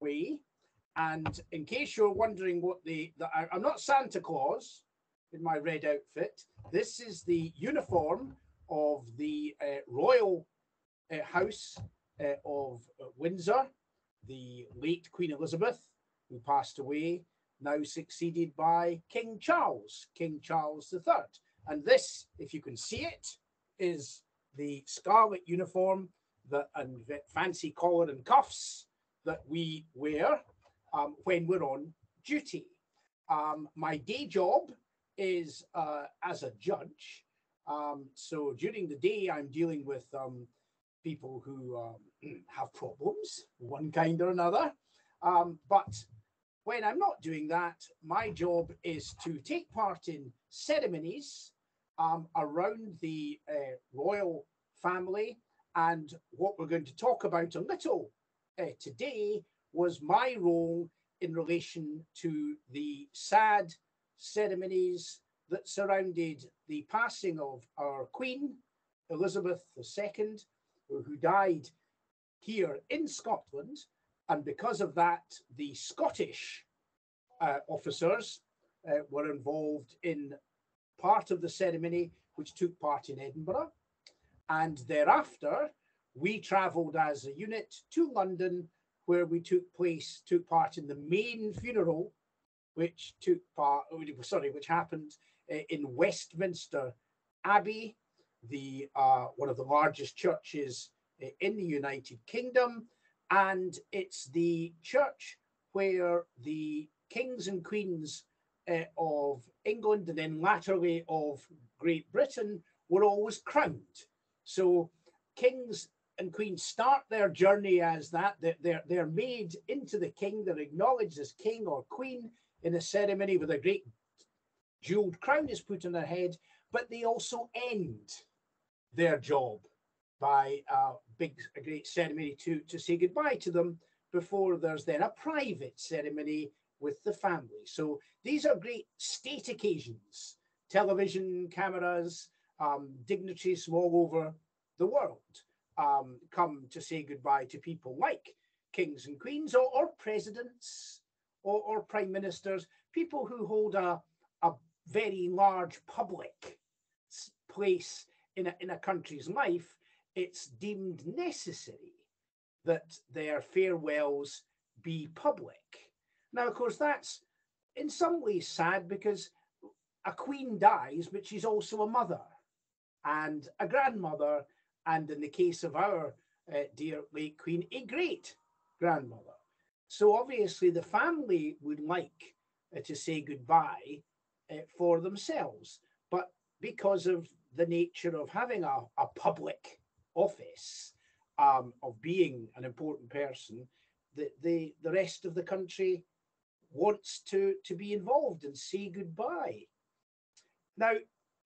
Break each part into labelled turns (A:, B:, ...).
A: way. And in case you're wondering what the, the I'm not Santa Claus in my red outfit. This is the uniform of the uh, royal uh, house uh, of Windsor, the late Queen Elizabeth, who passed away, now succeeded by King Charles, King Charles III. And this, if you can see it, is the scarlet uniform that and fancy collar and cuffs that we wear um, when we're on duty. Um, my day job is uh, as a judge. Um, so during the day, I'm dealing with um, people who um, have problems, one kind or another. But when I'm not doing that, my job is to take part in ceremonies around the uh, royal family. And what we're going to talk about a little uh, today was my role in relation to the sad ceremonies that surrounded the passing of our Queen, Elizabeth II, who died here in Scotland. And because of that, the Scottish uh, officers uh, were involved in part of the ceremony, which took part in Edinburgh. And thereafter, we travelled as a unit to London, where we took place, took part in the main funeral, which took part, sorry, which happened uh, in Westminster Abbey, the uh, one of the largest churches uh, in the United Kingdom, and it's the church where the kings and queens uh, of England and then latterly of Great Britain were always crowned. So kings and queens start their journey as that. They're, they're, they're made into the king, they're acknowledged as king or queen in a ceremony with a great jeweled crown is put on their head, but they also end their job by a big, a great ceremony to, to say goodbye to them before there's then a private ceremony with the family. So these are great state occasions, television cameras, um, dignitaries from all over the world um, come to say goodbye to people like kings and queens or, or presidents or, or, prime ministers, people who hold a, a very large public place in a, in a country's life, it's deemed necessary that their farewells be public. Now, of course, that's in some ways sad because a queen dies, but she's also a mother and a grandmother, and in the case of our uh, dear late queen, a great grandmother. So obviously, the family would like uh, to say goodbye uh, for themselves, but because of the nature of having a, a public office, um, of being an important person, the, the, the rest of the country wants to, to be involved and say goodbye. Now,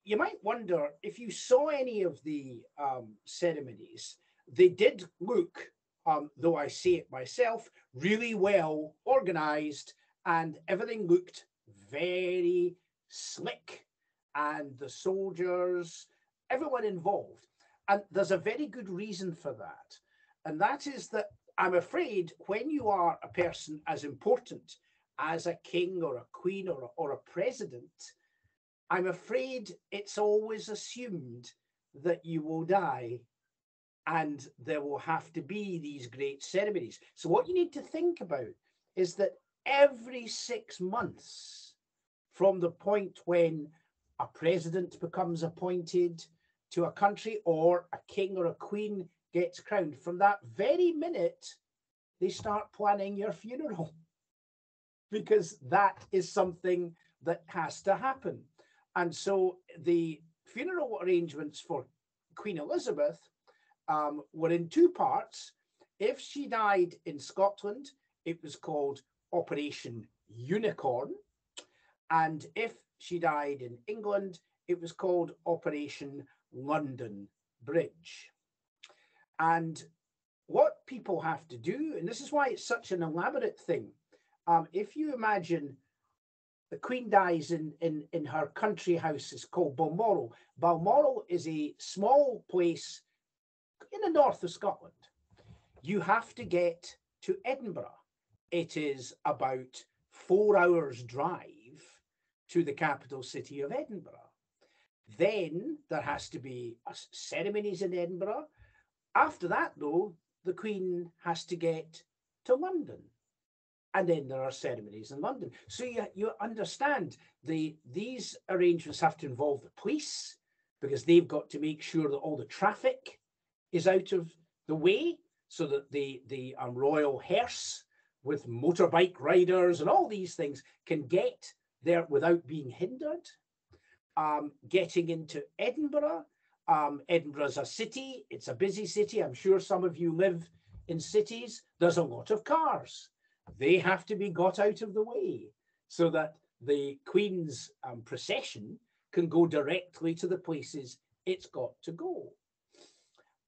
A: you might wonder if you saw any of the um, ceremonies, they did look, um, though I say it myself, really well organized and everything looked very slick. And the soldiers, everyone involved. And there's a very good reason for that. And that is that I'm afraid when you are a person as important as a king or a queen or or a president, I'm afraid it's always assumed that you will die and there will have to be these great ceremonies. So, what you need to think about is that every six months, from the point when a president becomes appointed to a country or a king or a queen gets crowned, from that very minute, they start planning your funeral because that is something that has to happen. And so the funeral arrangements for Queen Elizabeth um, were in two parts. If she died in Scotland, it was called Operation Unicorn. And if she died in England, it was called Operation London Bridge. And what people have to do, and this is why it's such an elaborate thing, um, if you imagine the Queen dies in, in, in her country house, it's called Balmoral. Balmoral is a small place in the north of Scotland. You have to get to Edinburgh it is about four hours drive to the capital city of Edinburgh. Then there has to be ceremonies in Edinburgh. After that, though, the Queen has to get to London. And then there are ceremonies in London. So you, you understand the these arrangements have to involve the police because they've got to make sure that all the traffic is out of the way so that the, the um, royal hearse with motorbike riders and all these things can get there without being hindered. Um, getting into Edinburgh. Um, Edinburgh's a city, it's a busy city. I'm sure some of you live in cities. There's a lot of cars. They have to be got out of the way so that the Queen's um, procession can go directly to the places it's got to go.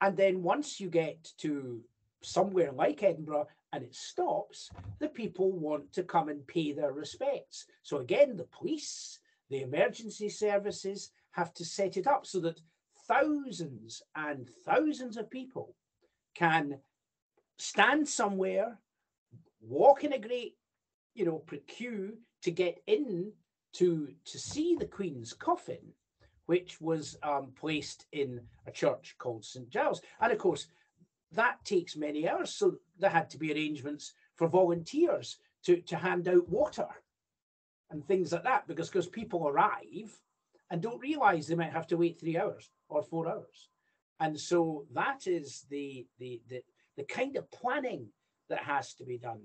A: And then once you get to somewhere like Edinburgh and it stops, the people want to come and pay their respects. So again, the police, the emergency services have to set it up so that thousands and thousands of people can stand somewhere, walk in a great, you know, queue to get in to to see the Queen's coffin, which was um, placed in a church called St Giles, and of course that takes many hours. So there had to be arrangements for volunteers to to hand out water and things like that because because people arrive and don't realize they might have to wait three hours or four hours. And so that is the the the, the kind of planning that has to be done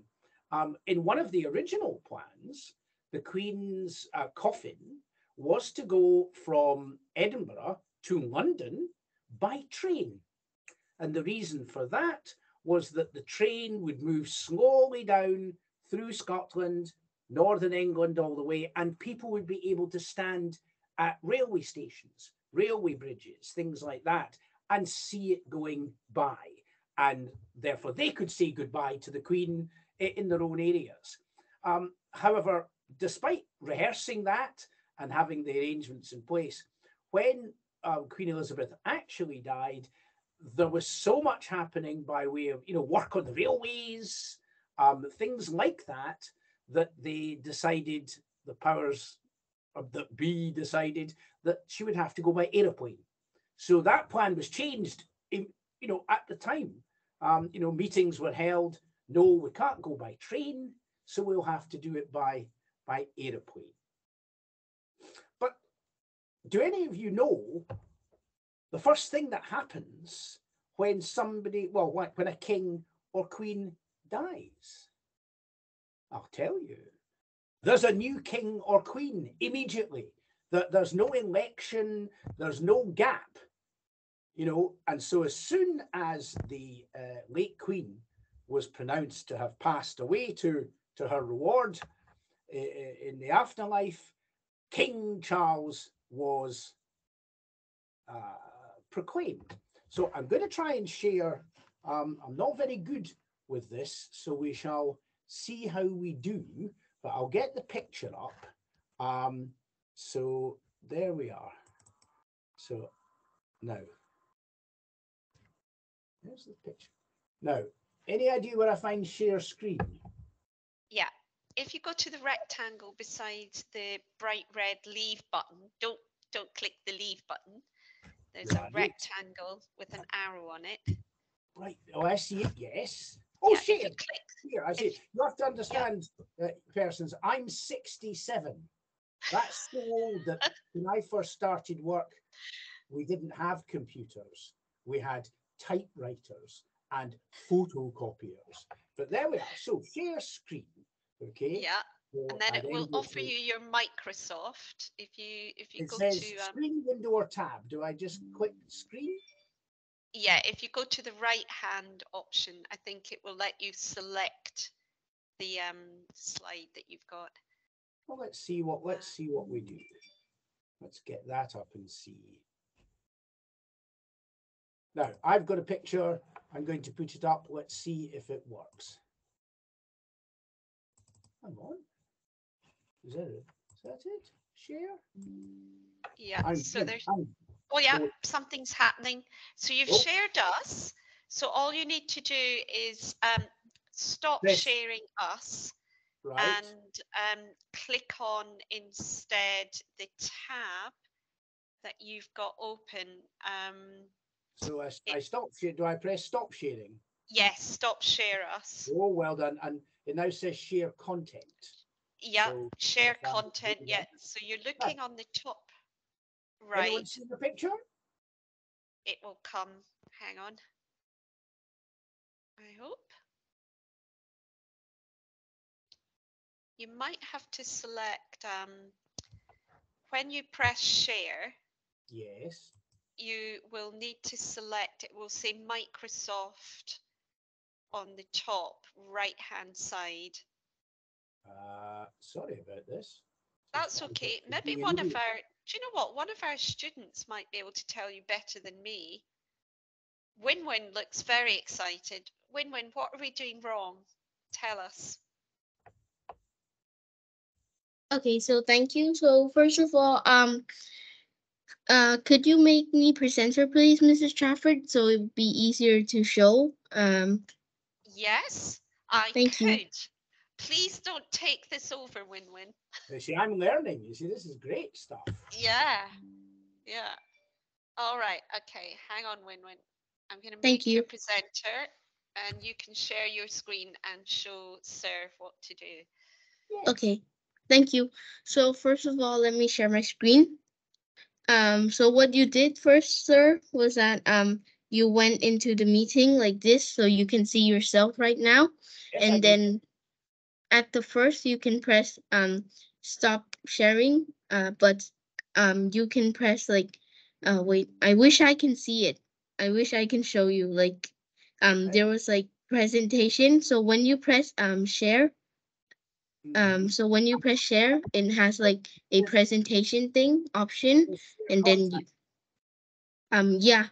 A: um, in one of the original plans the queen's uh, coffin was to go from edinburgh to london by train and the reason for that was that the train would move slowly down through scotland northern England all the way, and people would be able to stand at railway stations, railway bridges, things like that, and see it going by. And therefore, they could say goodbye to the Queen in their own areas. Um, however, despite rehearsing that and having the arrangements in place, when um, Queen Elizabeth actually died, there was so much happening by way of you know work on the railways, um, things like that, that they decided, the powers of the B decided that she would have to go by aeroplane. So that plan was changed, in, you know, at the time. Um, you know, meetings were held. No, we can't go by train, so we'll have to do it by by aeroplane. But do any of you know the first thing that happens when somebody, well, like when a king or queen dies? I'll tell you. There's a new king or queen immediately. There's no election, there's no gap, you know. And so, as soon as the uh, late queen was pronounced to have passed away to, to her reward uh, in the afterlife, King Charles was uh, proclaimed. So, I'm going to try and share. Um, I'm not very good with this, so we shall see how we do, but I'll get the picture up. Um, so there we are. So now, there's the picture. Now, any idea where I find share screen?
B: Yeah, if you go to the rectangle beside the bright red leave button, don't don't click the leave button. There's right. a rectangle with an arrow on it.
A: Right. Oh, I see it. Yes. Oh, yeah, shit. Here, I see. You have to understand, yeah. uh, persons, I'm 67. That's so old that when I first started work, we didn't have computers. We had typewriters and photocopiers. But there we are. So share screen. Okay.
B: Yeah. So and then it will offer you your Microsoft if you if you
A: it
B: go
A: says
B: to
A: um, screen window or tab. Do I just click screen?
B: yeah, if you go to the right hand option, I think it will let you select the um, slide that you've got.
A: Well, let's see what let's see what we do. Let's get that up and see. Now, I've got a picture. I'm going to put it up. Let's see if it works. Come on. Is that it? Is that it? Share?
B: Yeah, I'm, so there's... I'm Oh yeah, something's happening. So you've oh. shared us. So all you need to do is, um, stop
A: Yes.
B: sharing us
A: Right.
B: and um, click on instead the tab that you've got open. Um,
A: so I, I stop. share- Do I press stop sharing?
B: yes, stop share us.
A: Oh, well done. And it now says share content.
B: Yeah,
A: So
B: share content. Yeah, so you're looking on the top right.
A: Anyone see the picture?
B: It will come. Hang on. I hope. You might have to select um, when you press share.
A: Yes.
B: You will need to select, it will say Microsoft on the top right hand side.
A: Uh, sorry about this.
B: That's okay. Maybe one of our, do you know what? One of our students might be able to tell you better than me. Win Win looks very excited. Win Win, what are we doing wrong? Tell us.
C: Okay, so thank you. So first of all, um, uh, could you make me presenter, please, Mrs. Trafford, so it would be easier to show? Um,
B: Yes, I
C: Thank
B: could.
C: you.
B: Please don't take this over, Win Win.
A: You see, I'm learning. You see, this is great stuff.
B: Yeah. Yeah. All right. Okay. Hang on, Win Win. I'm going to
C: Thank
B: make you
C: you.
B: a presenter and you can share your screen and show Serve what to do.
A: Yes.
C: okay, thank you. So first of all, let me share my screen. Um, so what you did first, sir, was that um you went into the meeting like this, so you can see yourself right now.
A: Yes,
C: and then at the first you can press um stop sharing uh but um you can press like uh wait i wish i can see it i wish i can show you like um there was like presentation so when you press um share. Um so when you press share it has like a presentation thing option and then you um yeah.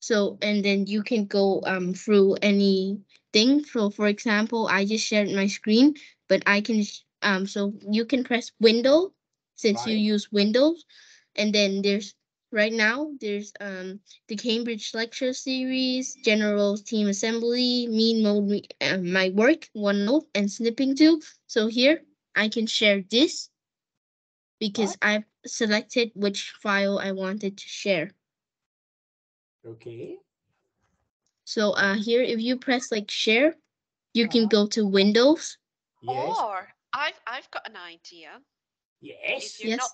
C: So and then you can go um through anything. So for example i just shared my screen but i can um so you can press window since you use windows and then there's right now there's um the cambridge lecture series general team assembly mean mode uh, my work onenote and snipping tool so here i can share this because i've selected which file i wanted to share
A: Okay.
C: So uh here if you press like share, you can
A: Uh-huh.
C: go to Windows.
A: Yes.
B: Or I've I've got an idea.
A: Yes.
B: If you're
C: Yes.
B: not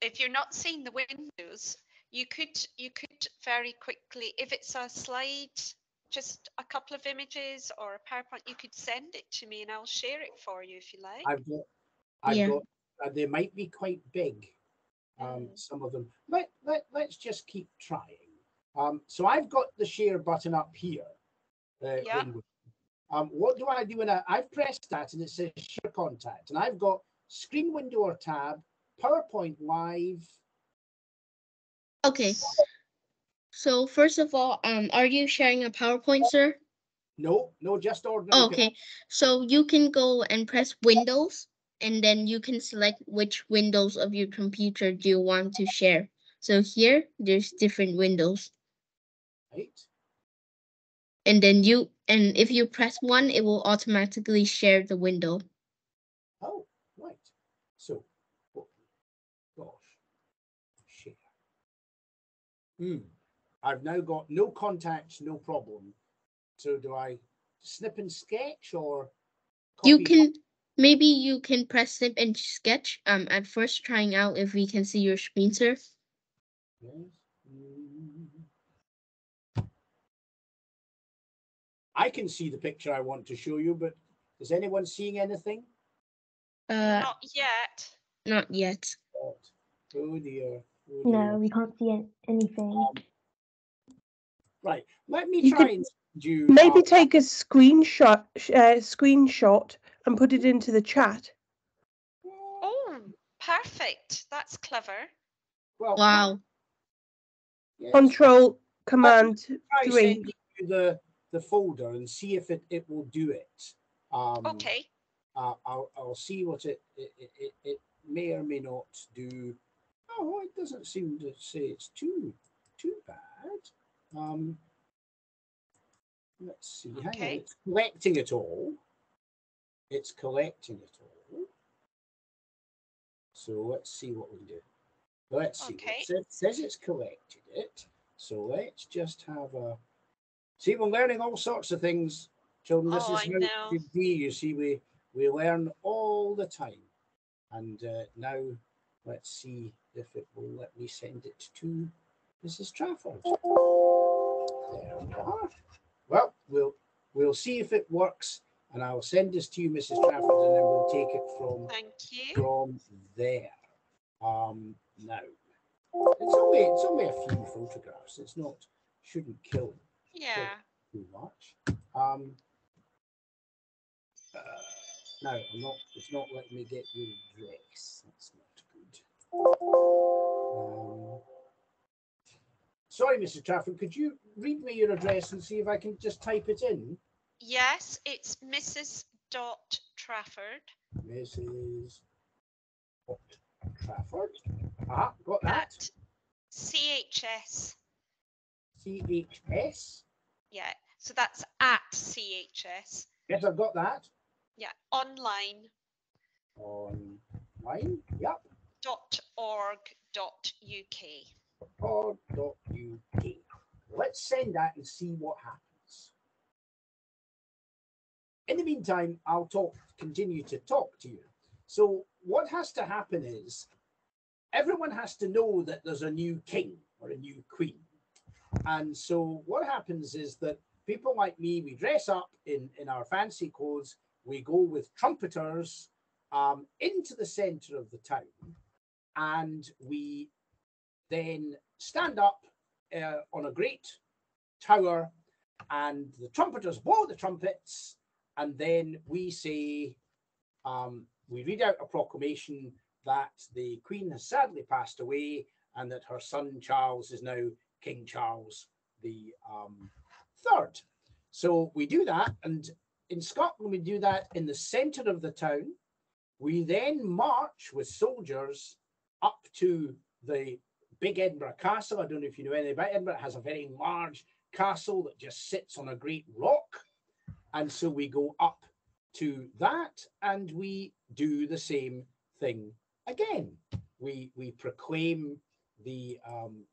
B: if you're not seeing the windows, you could you could very quickly if it's a slide just a couple of images or a PowerPoint, you could send it to me and I'll share it for you if you like.
A: I've got. I've
C: Yeah.
A: got. Uh, they might be quite big. Um,
B: Mm.
A: some of them. Let let let's just keep trying. Um, so I've got the share button up here. Uh,
B: Yeah.
A: window. Um, what do I do when I, I've pressed that and it says share contact and I've got screen window or tab, PowerPoint live.
C: Okay. So first of all, um are you sharing a PowerPoint, sir?
A: No, no, just ordinary.
C: Oh, okay. So you can go and press Windows and then you can select which windows of your computer do you want to share. So here there's different windows.
A: Right.
C: And then you and if you press one, it will automatically share the window.
A: Oh, right. So, oh, gosh, share. Hmm. I've now got no contacts, no problem. So do I snip and sketch or?
C: You
A: copy-
C: can maybe you can press snip and sketch. Um at first trying out if we can see your screen, sir.
A: Yes. Mm. I can see the picture I want to show you, but is anyone seeing anything?
C: Uh
B: Not yet.
C: not yet.
A: Oh dear.
D: No, we can't see an- anything.
A: Right. Let me
E: You
A: try
E: could
A: and do.
E: Maybe
A: uh,
E: take a screenshot, uh, screenshot, and put it into the chat.
B: Oh, perfect. That's clever.
A: well,
C: Wow.
A: yes.
E: Control Command
A: try
E: three.
A: sending you the the folder and see if it, it will do it. Um,
B: Okay.
A: Uh, I'll I'll see what it it, it it it may or may not do. Oh, it doesn't seem to say it's too too bad. Um, Let's see. Hang on.
B: Okay.
A: It's collecting it all. It's collecting it all. So let's see what we can do. Let's see.
B: Okay.
A: It says, says it's collected it. So let's just have a. See, we're learning all sorts of things, children. This
B: Oh,
A: is
B: I
A: how it
B: know.
A: should be. You see, we we learn all the time. And uh, now let's see if it will let me send it to Mrs. Trafford. There we are. Well, we'll we'll see if it works, and I'll send this to you, Mrs. Trafford, and then we'll take it from
B: Thank you.
A: from there. Um, now it's only it's only a few photographs. It's not shouldn't kill
B: Yeah.
A: too much. Um, uh, no, I'm not. It's not letting me get your address. That's not. Um, sorry, Mr. Trafford. Could you read me your address and see if I can just type it in?
B: Yes, it's Mrs. Dot Trafford
A: Mrs. Dot Trafford. Ah, got that.
B: at CHS.
A: CHS.
B: Yeah. So that's at CHS.
A: Yes, I've got that.
B: Yeah. Online
A: Online. Yep.
B: Dot org dot UK.
A: Pod.uk. Let's send that and see what happens. In the meantime, I'll talk, continue to talk to you. So, what has to happen is everyone has to know that there's a new king or a new queen. And so, what happens is that people like me, we dress up in, in our fancy clothes, we go with trumpeters um, into the center of the town, and we then stand up uh, on a great tower and the trumpeters blow the trumpets and then we say um, we read out a proclamation that the queen has sadly passed away and that her son charles is now king charles the um, third. So we do that and in scotland we do that in the center of the town. We then march with soldiers up to the big Edinburgh Castle. I don't know if you know anything about Edinburgh. It has a very large castle that just sits on a great rock. And so we go up to that and we do the same thing again. We, we proclaim the um,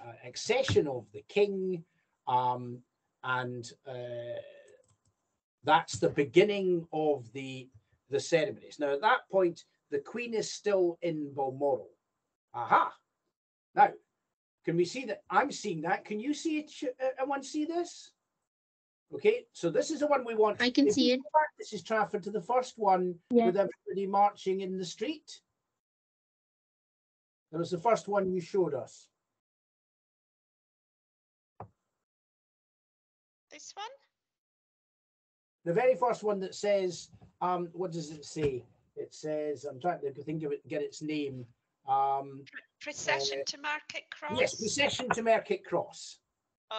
A: uh, accession of the king um, and uh, that's the beginning of the, the ceremonies. Now, at that point, the queen is still in Balmoral. Aha. Now, can we see that? I'm seeing that. Can you see it? Sh- uh, Everyone see this? Okay, so this is the one we want.
C: I can
A: If
C: see it.
A: back, This is Trafford to the first one
E: Yeah.
A: with everybody marching in the street. That was the first one you showed us.
B: This one?
A: The very first one that says, um, what does it say? It says, I'm trying to think of it, get its name. Um,
B: Procession
A: Uh,
B: to Market Cross.
A: yes, procession to Market Cross.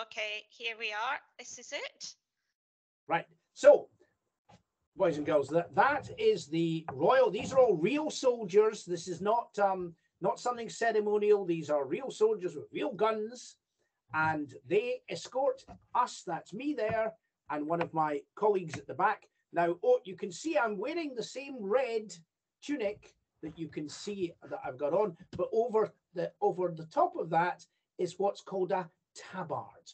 B: Okay, here we are. This is it.
A: Right. So, boys and girls, that that is the royal. These are all real soldiers. This is not um not something ceremonial. These are real soldiers with real guns, and they escort us. That's me there, and one of my colleagues at the back. Now, oh, you can see I'm wearing the same red tunic that you can see that I've got on, but over the over the top of that is what's called a tabard,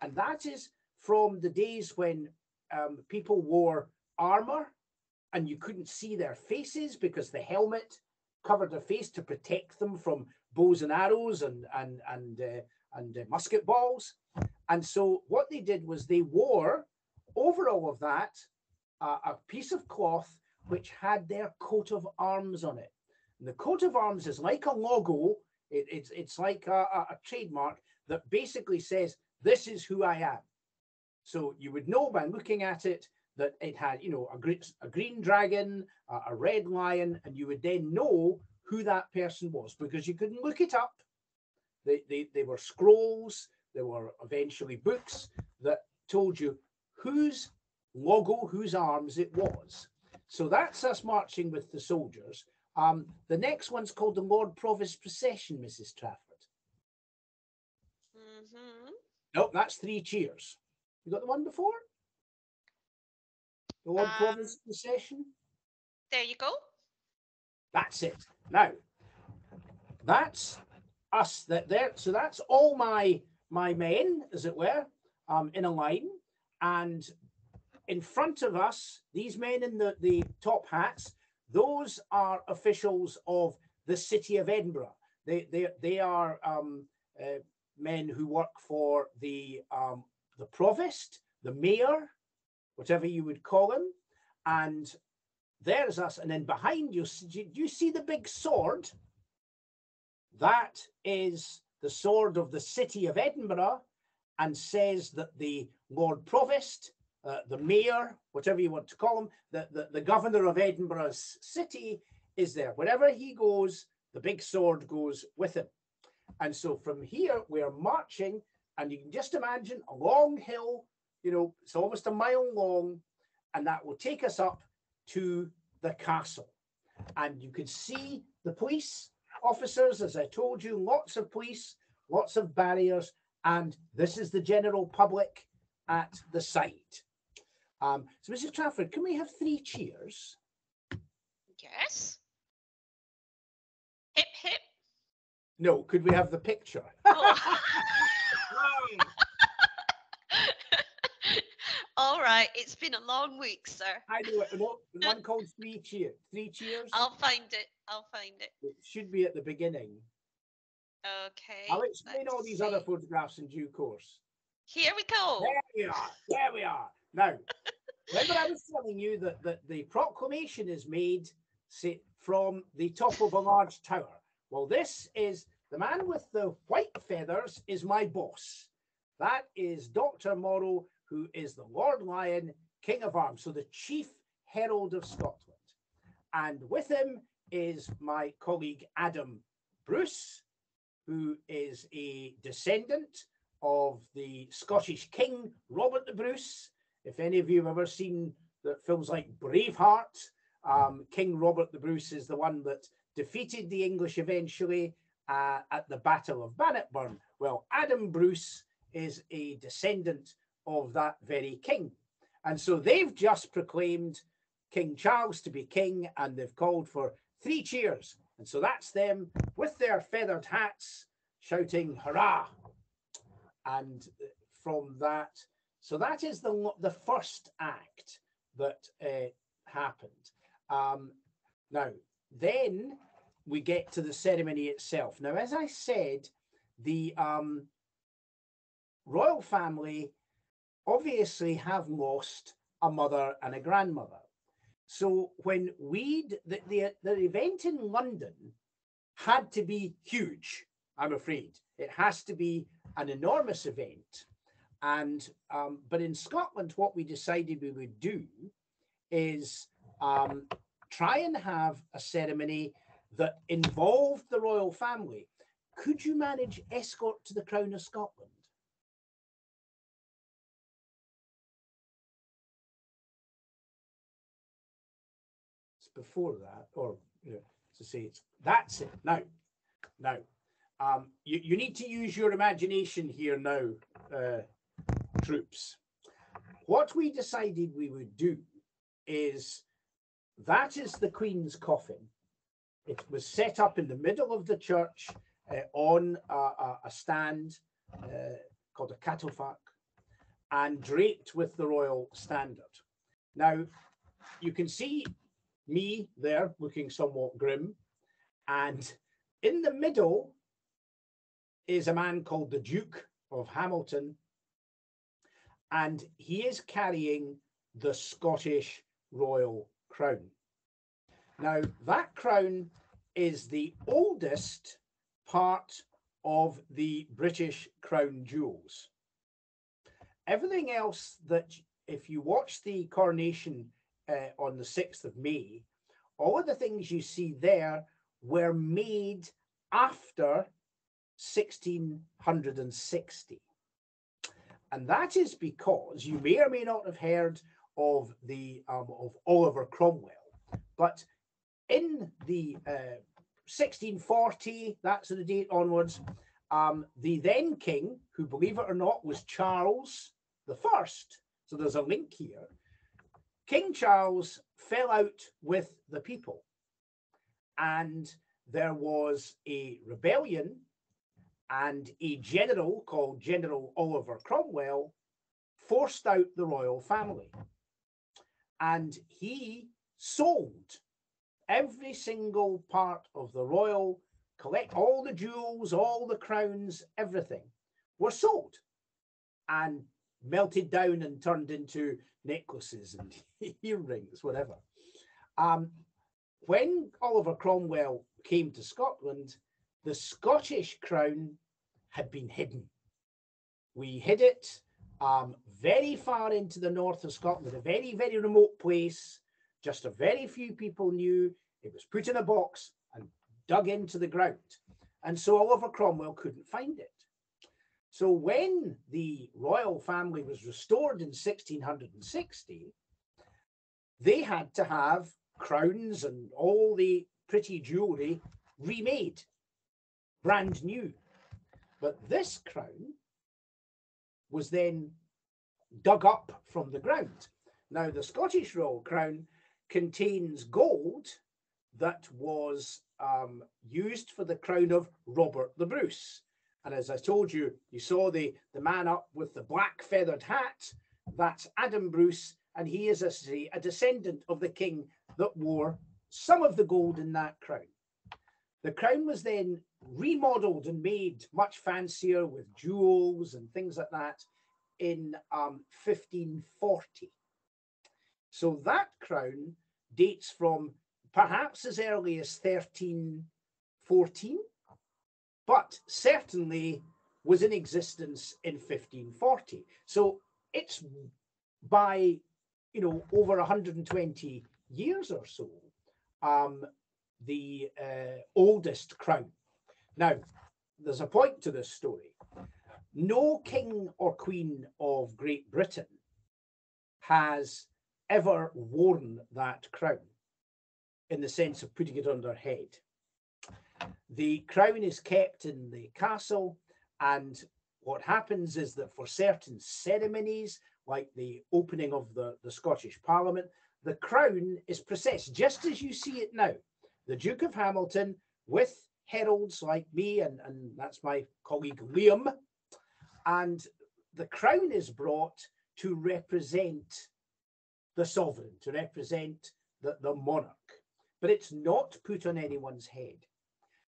A: and that is from the days when um, people wore armor and you couldn't see their faces because the helmet covered their face to protect them from bows and arrows and and and uh, and uh, musket balls. And so what they did was they wore over all of that uh, a piece of cloth which had their coat of arms on it. And the coat of arms is like a logo. It, it's it's like a, a, a trademark that basically says this is who I am. So you would know by looking at it that it had, you know, a, a green dragon, a, a red lion, and you would then know who that person was because you couldn't look it up. They, they, they were scrolls, there were eventually books that told you whose logo, whose arms it was. So that's us marching with the soldiers. Um, the next one's called the Lord Provost Procession, Mrs. Trafford.
B: hmm
A: Nope, that's three cheers. You got the one before? The Lord
B: Um,
A: Provost procession?
B: There you go.
A: That's it. Now, that's us that there. So that's all my my men, as it were, um, in a line, and in front of us, these men in the the top hats, those are officials of the city of Edinburgh. They they they are um, uh, men who work for the um, the provost, the mayor, whatever you would call him, and there's us. And then behind you, do you see the big sword? That is the sword of the city of Edinburgh and says that the Lord Provost, uh, the mayor, whatever you want to call him, the, the, the governor of Edinburgh's city is there. Wherever he goes, the big sword goes with him. And so from here, we're marching, and you can just imagine a long hill, you know, it's almost a mile long, and that will take us up to the castle. And you can see the police officers, as I told you, lots of police, lots of barriers, and this is the general public at the site. Um, so, Mrs. Trafford, can we have three cheers?
B: Yes. Hip hip.
A: No, could we have the picture?
B: Oh. All right. It's been a long week, sir.
A: I know it. The one called three cheers. Three cheers.
B: I'll find it. I'll find it.
A: It should be at the beginning.
B: Okay.
A: I'll explain all these other photographs in due course.
B: Here we go.
A: There we are. There we are. Now, remember I was telling you that, that the proclamation is made say, from the top of a large tower. Well, this is the man with the white feathers is my boss. That is Dr. Morrow, who is the Lord Lyon, King of Arms, so the chief herald of Scotland. And with him is my colleague Adam Bruce, who is a descendant of the Scottish King Robert the Bruce. If any of you have ever seen the films like Braveheart, um, King Robert the Bruce is the one that defeated the English eventually uh, at the Battle of Bannockburn. Well, Adam Bruce is a descendant of that very king. And so they've just proclaimed King Charles to be king and they've called for three cheers. And so that's them with their feathered hats shouting hurrah. And uh, from that, so that is the the first act that uh, happened. Um, now, then we get to the ceremony itself. Now, as I said, the um, royal family obviously have lost a mother and a grandmother. So when we the, the the event in London had to be huge, I'm afraid. It has to be an enormous event. And um, but in Scotland, what we decided we would do is um, try and have a ceremony that involved the royal family. Could you manage escort to the Crown of Scotland? It's before that, or you know, to say it's that's it. Now, now, um, you, you need to use your imagination here now, uh, troops. What we decided we would do is that is the Queen's coffin. It was set up in the middle of the church uh, on a, a, a stand uh, called a catafalque and draped with the royal standard. Now, you can see me there looking somewhat grim, and in the middle is a man called the Duke of Hamilton, and he is carrying the Scottish royal crown. Now, that crown is the oldest part of the British crown jewels. Everything else that, if you watch the coronation uh, on the 6th of May, all of the things you see there were made after 1660. And that is because you may or may not have heard of the um, of Oliver Cromwell, but in the uh, 1640, that's the date onwards, um, the then king, who believe it or not was Charles the First, so there's a link here, King Charles fell out with the people. And there was a rebellion, and a general called General Oliver Cromwell forced out the royal family. And he sold every single part of the royal collect all the jewels, all the crowns, everything were sold and melted down and turned into necklaces and earrings, whatever. Um, when Oliver Cromwell came to Scotland, the Scottish crown had been hidden. We hid it um, very far into the north of Scotland, a very, very remote place. Just a very few people knew. It was put in a box and dug into the ground. And so Oliver Cromwell couldn't find it. So when the royal family was restored in 1660, they had to have crowns and all the pretty jewelry remade, brand new. But this crown was then dug up from the ground. Now, the Scottish royal crown contains gold that was um, used for the crown of Robert the Bruce. And as I told you, you saw the, the man up with the black feathered hat. That's Adam Bruce, and he is a, a descendant of the king that wore some of the gold in that crown. The crown was then remodeled and made much fancier with jewels and things like that in um, 1540. So that crown dates from perhaps as early as 1314, but certainly was in existence in 1540. So it's by, you know, over 120 years or so, um, the uh, oldest crown. Now, there's a point to this story. No king or queen of Great Britain has ever worn that crown in the sense of putting it on their head. The crown is kept in the castle, and what happens is that for certain ceremonies, like the opening of the, the Scottish Parliament, the crown is processed just as you see it now. The Duke of Hamilton with heralds like me, and, and that's my colleague Liam, and the crown is brought to represent the sovereign, to represent the, the monarch, but it's not put on anyone's head.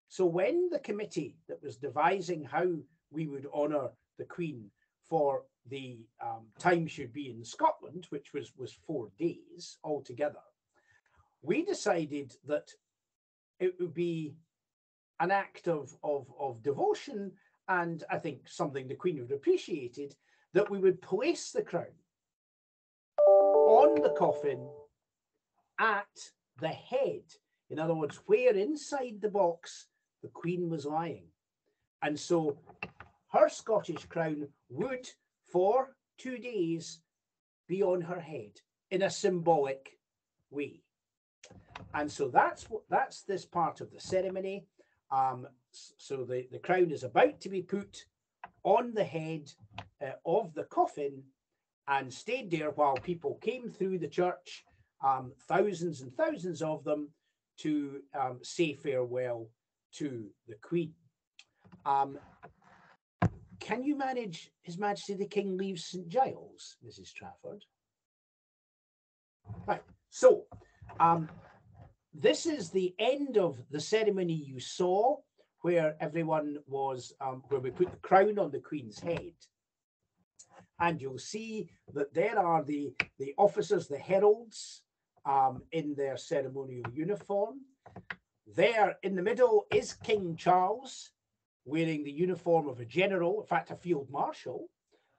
A: So when the committee that was devising how we would honour the Queen for the um, time she'd be in Scotland, which was, was four days altogether, we decided that it would be an act of, of, of devotion and I think something the Queen would have appreciated that we would place the crown on the coffin at the head. In other words, where inside the box the Queen was lying. And so her Scottish crown would, for two days, be on her head in a symbolic way. And so that's what that's this part of the ceremony. Um, so the, the crown is about to be put on the head uh, of the coffin and stayed there while people came through the church, um, thousands and thousands of them, to um, say farewell to the Queen. Um, can you manage His Majesty the King leaves St Giles, Mrs. Trafford? Right. So, um, this is the end of the ceremony you saw, where everyone was, um, where we put the crown on the Queen's head. And you'll see that there are the, the officers, the heralds, um, in their ceremonial uniform. There in the middle is King Charles, wearing the uniform of a general, in fact, a field marshal,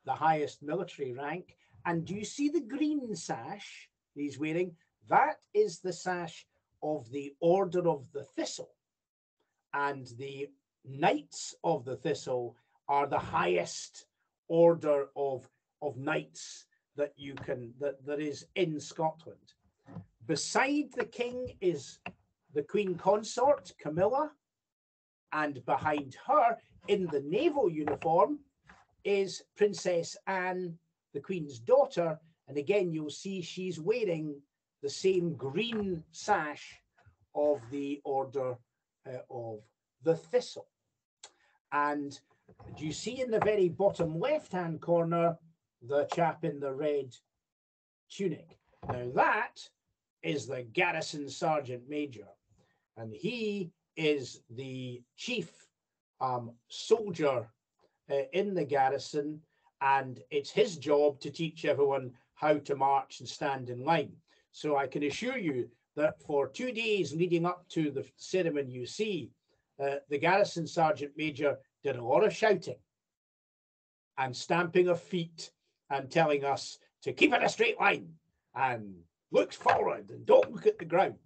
A: the highest military rank. And do you see the green sash he's wearing? That is the sash of the Order of the Thistle. And the Knights of the Thistle are the highest order of, of knights that you can that there is in Scotland. Beside the king is the queen consort, Camilla, and behind her in the naval uniform is Princess Anne, the Queen's daughter. And again, you'll see she's wearing the same green sash of the Order uh, of the Thistle. And do you see in the very bottom left hand corner the chap in the red tunic? Now, that is the garrison sergeant major, and he is the chief um, soldier uh, in the garrison, and it's his job to teach everyone how to march and stand in line. So I can assure you that for two days leading up to the ceremony you see, uh, the garrison sergeant major did a lot of shouting and stamping of feet and telling us to keep in a straight line and look forward and don't look at the ground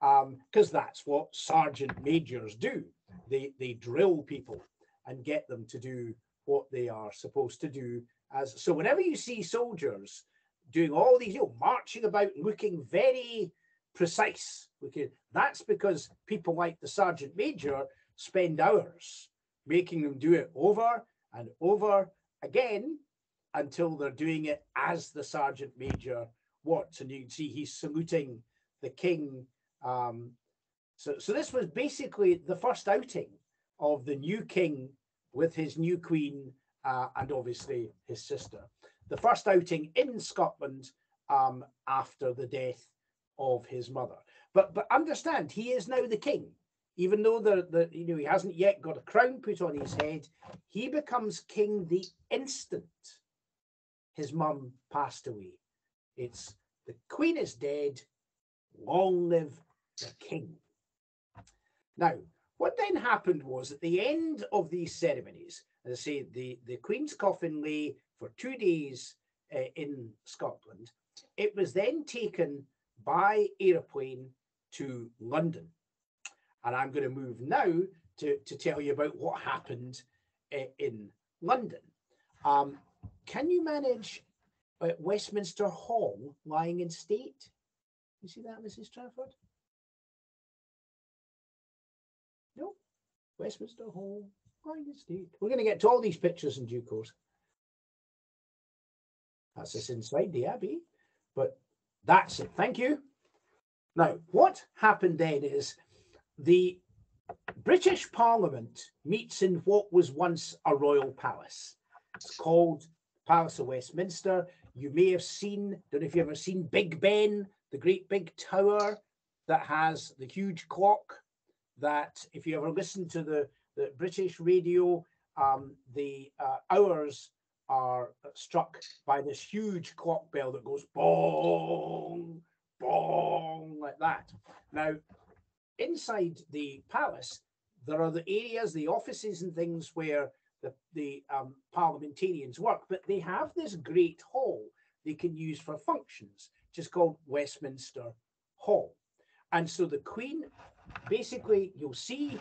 A: because um, that's what sergeant majors do. They they drill people and get them to do what they are supposed to do. As so, whenever you see soldiers doing all these, you know, marching about, looking very precise, looking, that's because people like the sergeant major spend hours making them do it over and over again until they're doing it as the sergeant major wants. And you can see he's saluting the king. Um, so, so this was basically the first outing of the new king with his new queen uh, and obviously his sister. The first outing in Scotland um, after the death of his mother. But but understand, he is now the king even though the, the you know he hasn't yet got a crown put on his head, he becomes king the instant his mum passed away. It's the queen is dead, long live the king. Now, what then happened was at the end of these ceremonies, as I say, the, the queen's coffin lay for two days uh, in Scotland. It was then taken by aeroplane to London and I'm going to move now to, to tell you about what happened uh, in London. Um, can you manage uh, Westminster Hall lying in state? You see that, Mrs. Trafford? No, Westminster Hall lying in state. We're going to get to all these pictures in due course. That's us inside the Abbey, but that's it. Thank you. Now, what happened then is the British Parliament meets in what was once a royal palace. It's called Palace of Westminster. You may have seen, don't know if you've ever seen Big Ben, the great big tower that has the huge clock. That, if you ever listen to the, the British radio, um, the uh, hours are struck by this huge clock bell that goes bong, bong, like that. Now, inside the palace, there are the areas, the offices and things where the, the um, parliamentarians work, but they have this great hall they can use for functions, which is called Westminster Hall. And so the Queen, basically, you'll see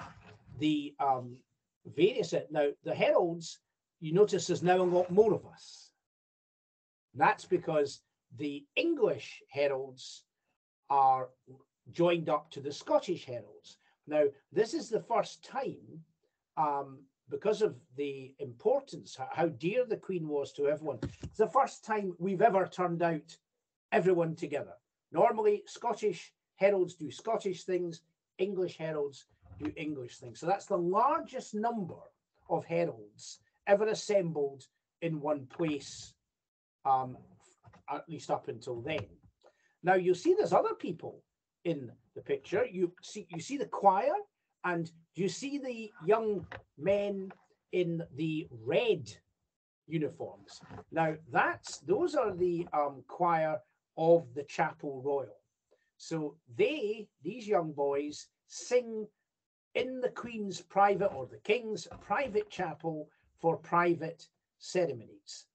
A: the um, various, now the heralds, you notice there's now a lot more of us. That's because the English heralds are joined up to the Scottish Heralds. Now, this is the first time, um, because of the importance, how dear the Queen was to everyone, it's the first time we've ever turned out everyone together. Normally, Scottish heralds do Scottish things, English heralds do English things. So that's the largest number of heralds ever assembled in one place, um, at least up until then. Now you'll see there's other people in the picture. You see, you see the choir, and you see the young men in the red uniforms. Now, that's those are the um, choir of the Chapel Royal. So they, these young boys, sing in the Queen's private or the King's private chapel for private ceremonies.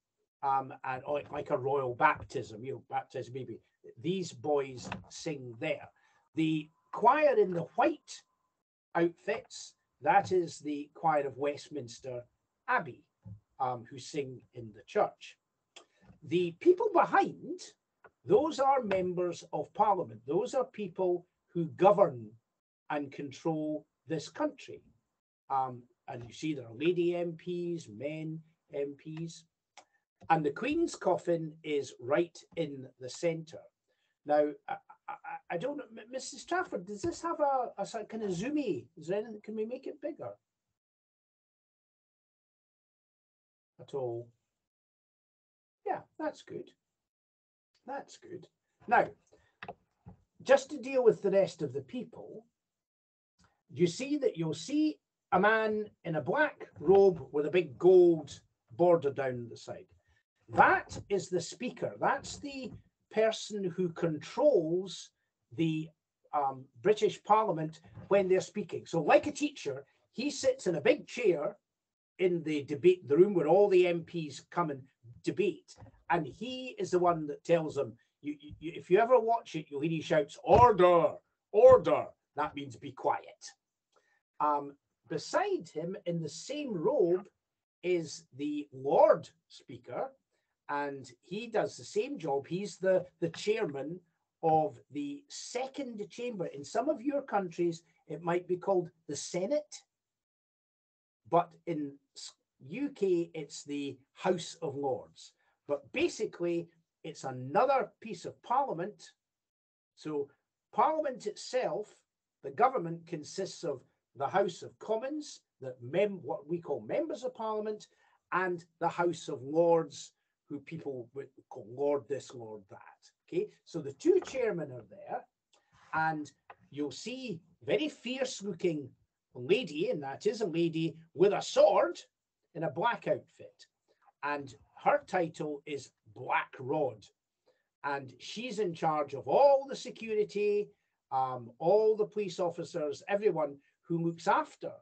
A: Um, and like a royal baptism, you know, baptism maybe. These boys sing there. The choir in the white outfits, that is the choir of Westminster Abbey, um, who sing in the church. The people behind, those are members of parliament. Those are people who govern and control this country. Um, and you see there are lady MPs, men MPs. and the Queen's coffin is right in the centre. Now, I, I, I don't know, Mrs. Trafford, does this have a, a kind of zoomy? Is there anything, can we make it bigger? At all? Yeah, that's good. That's good. Now, just to deal with the rest of the people, you see that you'll see a man in a black robe with a big gold border down the side. That is the speaker. That's the person who controls the um, British Parliament when they're speaking. So, like a teacher, he sits in a big chair in the debate, the room where all the MPs come and debate, and he is the one that tells them. You, you, if you ever watch it, you'll hear he shouts, "Order, order!" That means be quiet. Um, beside him, in the same robe, is the Lord Speaker, and he does the same job. He's the, the chairman of the second chamber. In some of your countries, it might be called the Senate, but in UK, it's the House of Lords. But basically, it's another piece of parliament. So, parliament itself, the government consists of the House of Commons, the mem- what we call members of parliament, and the House of Lords, who people would call Lord this, Lord that. Okay, so the two chairmen are there, and you'll see very fierce looking lady, and that is a lady with a sword in a black outfit. And her title is Black Rod. And she's in charge of all the security, um, all the police officers, everyone who looks after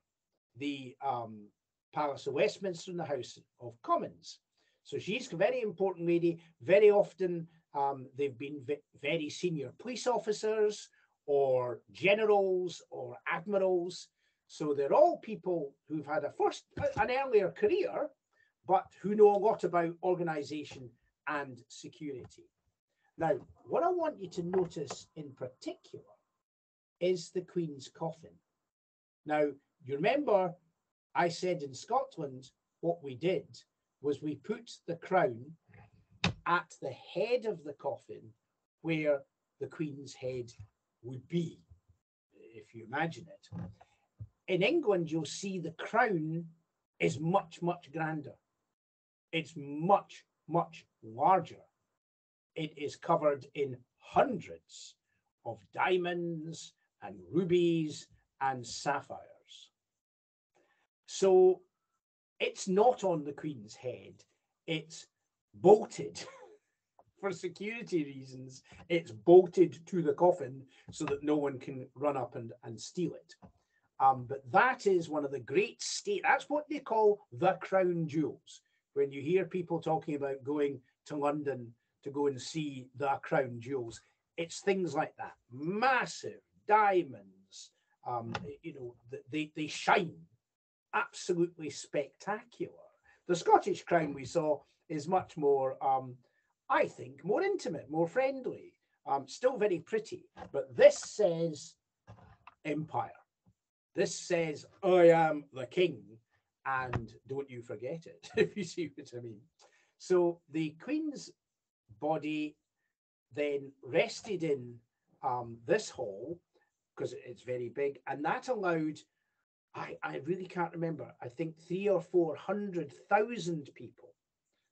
A: the um, Palace of Westminster and the House of Commons. So she's a very important lady. Very often um, they've been ve- very senior police officers or generals or admirals. So they're all people who've had a first an earlier career, but who know a lot about organization and security. Now, what I want you to notice in particular is the Queen's coffin. Now, you remember I said in Scotland, what we did was we put the crown at the head of the coffin where the Queen's head would be, if you imagine it. In England, you'll see the crown is much, much grander. It's much, much larger. It is covered in hundreds of diamonds and rubies and sapphires. So it's not on the Queen's head, it's bolted. For security reasons, it's bolted to the coffin so that no one can run up and, and steal it. Um, but that is one of the great state, that's what they call the crown jewels. When you hear people talking about going to London to go and see the crown jewels, it's things like that massive diamonds, um, you know, they, they shine absolutely spectacular. The Scottish crown we saw is much more, um, I think, more intimate, more friendly, um, still very pretty. But this says empire. This says I am the king, and don't you forget it, if you see what I mean. So the queen's body then rested in um, this hall because it's very big, and that allowed I, I really can't remember. I think three or four hundred thousand people.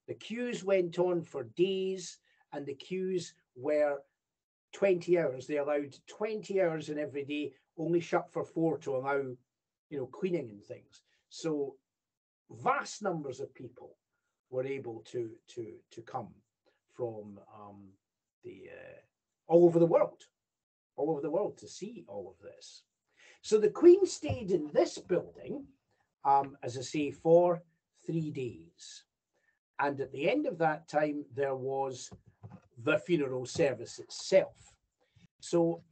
A: The queues went on for days, and the queues were 20 hours. They allowed 20 hours in every day, only shut for four to allow, you know, cleaning and things. So vast numbers of people were able to to to come from um, the uh, all over the world, all over the world to see all of this. So the Queen stayed in this building, um, as I say, for three days. And at the end of that time, there was the funeral service itself. So,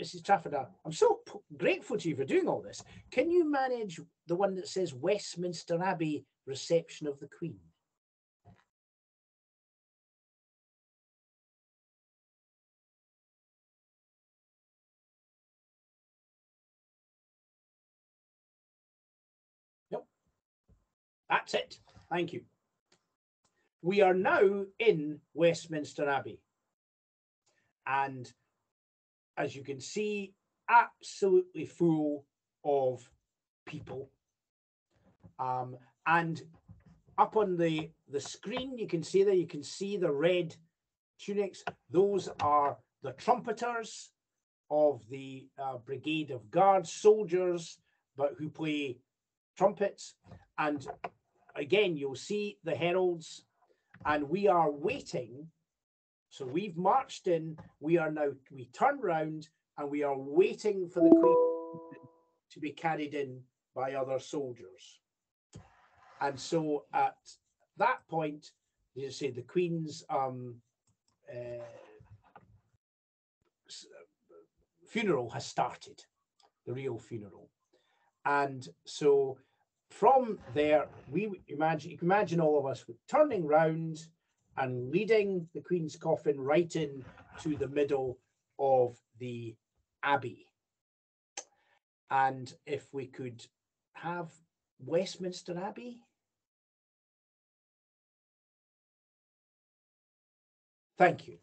A: Mrs. Trafford, I'm so grateful to you for doing all this. Can you manage the one that says Westminster Abbey reception of the Queen? That's it. Thank you. we are now in Westminster Abbey. And as you can see, absolutely full of people. Um, and up on the, the screen, you can see there, you can see the red tunics. Those are the trumpeters of the uh, Brigade of Guards, soldiers, but who play trumpets. And again, you'll see the heralds, and we are waiting. So we've marched in, we are now, we turn round and we are waiting for the Queen to be carried in by other soldiers. And so at that point, you say the Queen's um, uh, funeral has started, the real funeral. And so from there, we imagine you can imagine all of us turning round and leading the Queen's coffin right in to the middle of the Abbey. And if we could have Westminster Abbey. Thank you.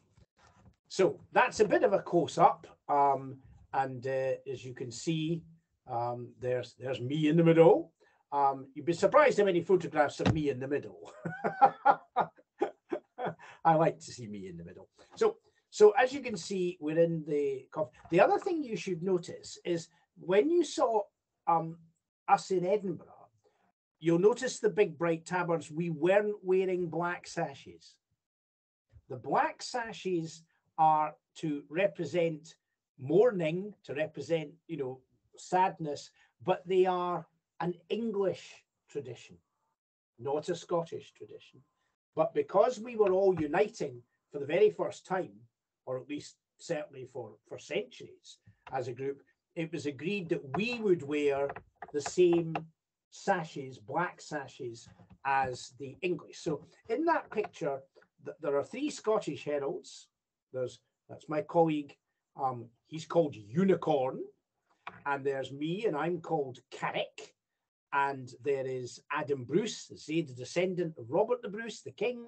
A: So that's a bit of a close up. Um, and uh, as you can see, um, there's there's me in the middle. Um, you'd be surprised how many photographs of me in the middle. I like to see me in the middle. So so as you can see, we're in the The other thing you should notice is when you saw um, us in Edinburgh, you'll notice the big bright tabards, we weren't wearing black sashes. The black sashes are to represent mourning, to represent, you know, sadness, but they are an English tradition, not a Scottish tradition. But because we were all uniting for the very first time, or at least certainly for, for centuries as a group, it was agreed that we would wear the same sashes, black sashes, as the English. So in that picture, th there are three Scottish heralds. There's that's my colleague. Um, he's called Unicorn, and there's me, and I'm called Carrick. And there is Adam Bruce, the descendant of Robert the Bruce, the king,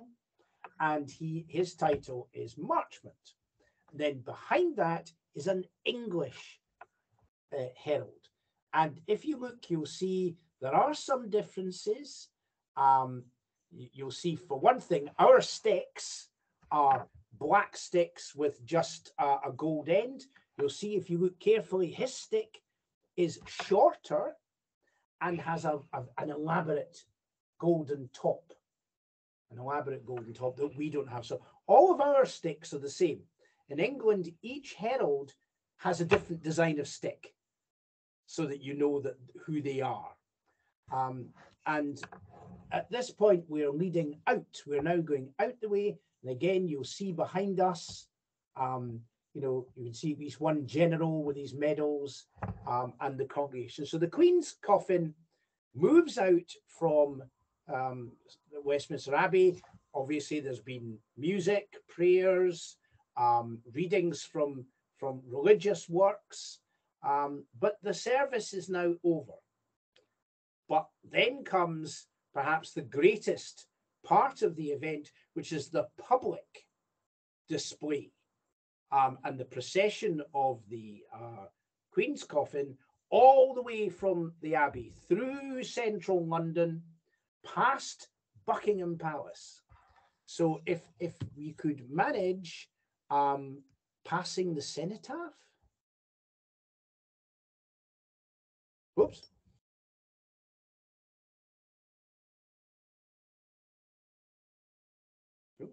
A: and he his title is Marchmont. Then behind that is an English uh, herald. And if you look, you'll see there are some differences. Um, you'll see, for one thing, our sticks are black sticks with just uh, a gold end. You'll see if you look carefully, his stick is shorter and has a, a, an elaborate golden top, an elaborate golden top that we don't have. So all of our sticks are the same. In England, each herald has a different design of stick so that you know that who they are. Um, and at this point, we're leading out. We're now going out the way. And again, you'll see behind us, um, you know, you can see least one general with his medals um, and the congregation. So the Queen's coffin moves out from um, Westminster Abbey. Obviously, there's been music, prayers, um, readings from, from religious works, um, but the service is now over. But then comes perhaps the greatest part of the event, which is the public display um, and the procession of the uh, Queen's coffin all the way from the Abbey through central London, past Buckingham Palace. So if if we could manage um, passing the cenotaph. Whoops.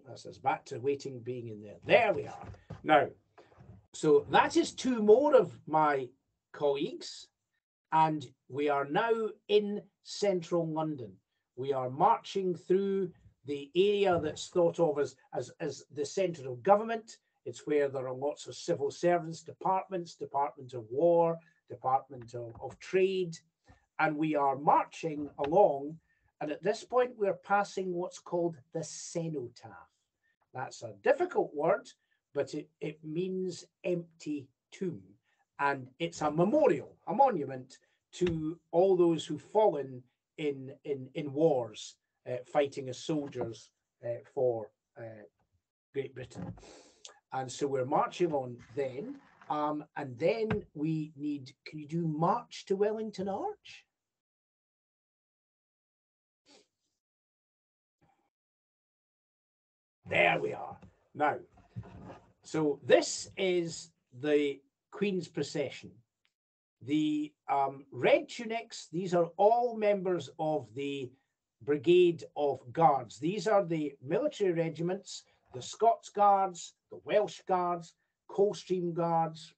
A: That's us back to waiting being in there. There we are. Now, so that is two more of my colleagues, and we are now in central London. We are marching through the area that's thought of as, as, as the centre of government. It's where there are lots of civil servants, departments, Department of War, Department of, of Trade, and we are marching along. And at this point, we're passing what's called the cenotaph. That's a difficult word, but it, it means empty tomb. And it's a memorial, a monument to all those who've fallen in, in, in wars, uh, fighting as soldiers uh, for uh, Great Britain. And so we're marching on then. Um, and then we need, can you do March to Wellington Arch? There we are. Now, so this is the Queen's procession. The um, red tunics, these are all members of the Brigade of Guards. These are the military regiments, the Scots Guards, the Welsh Guards, Coldstream Guards,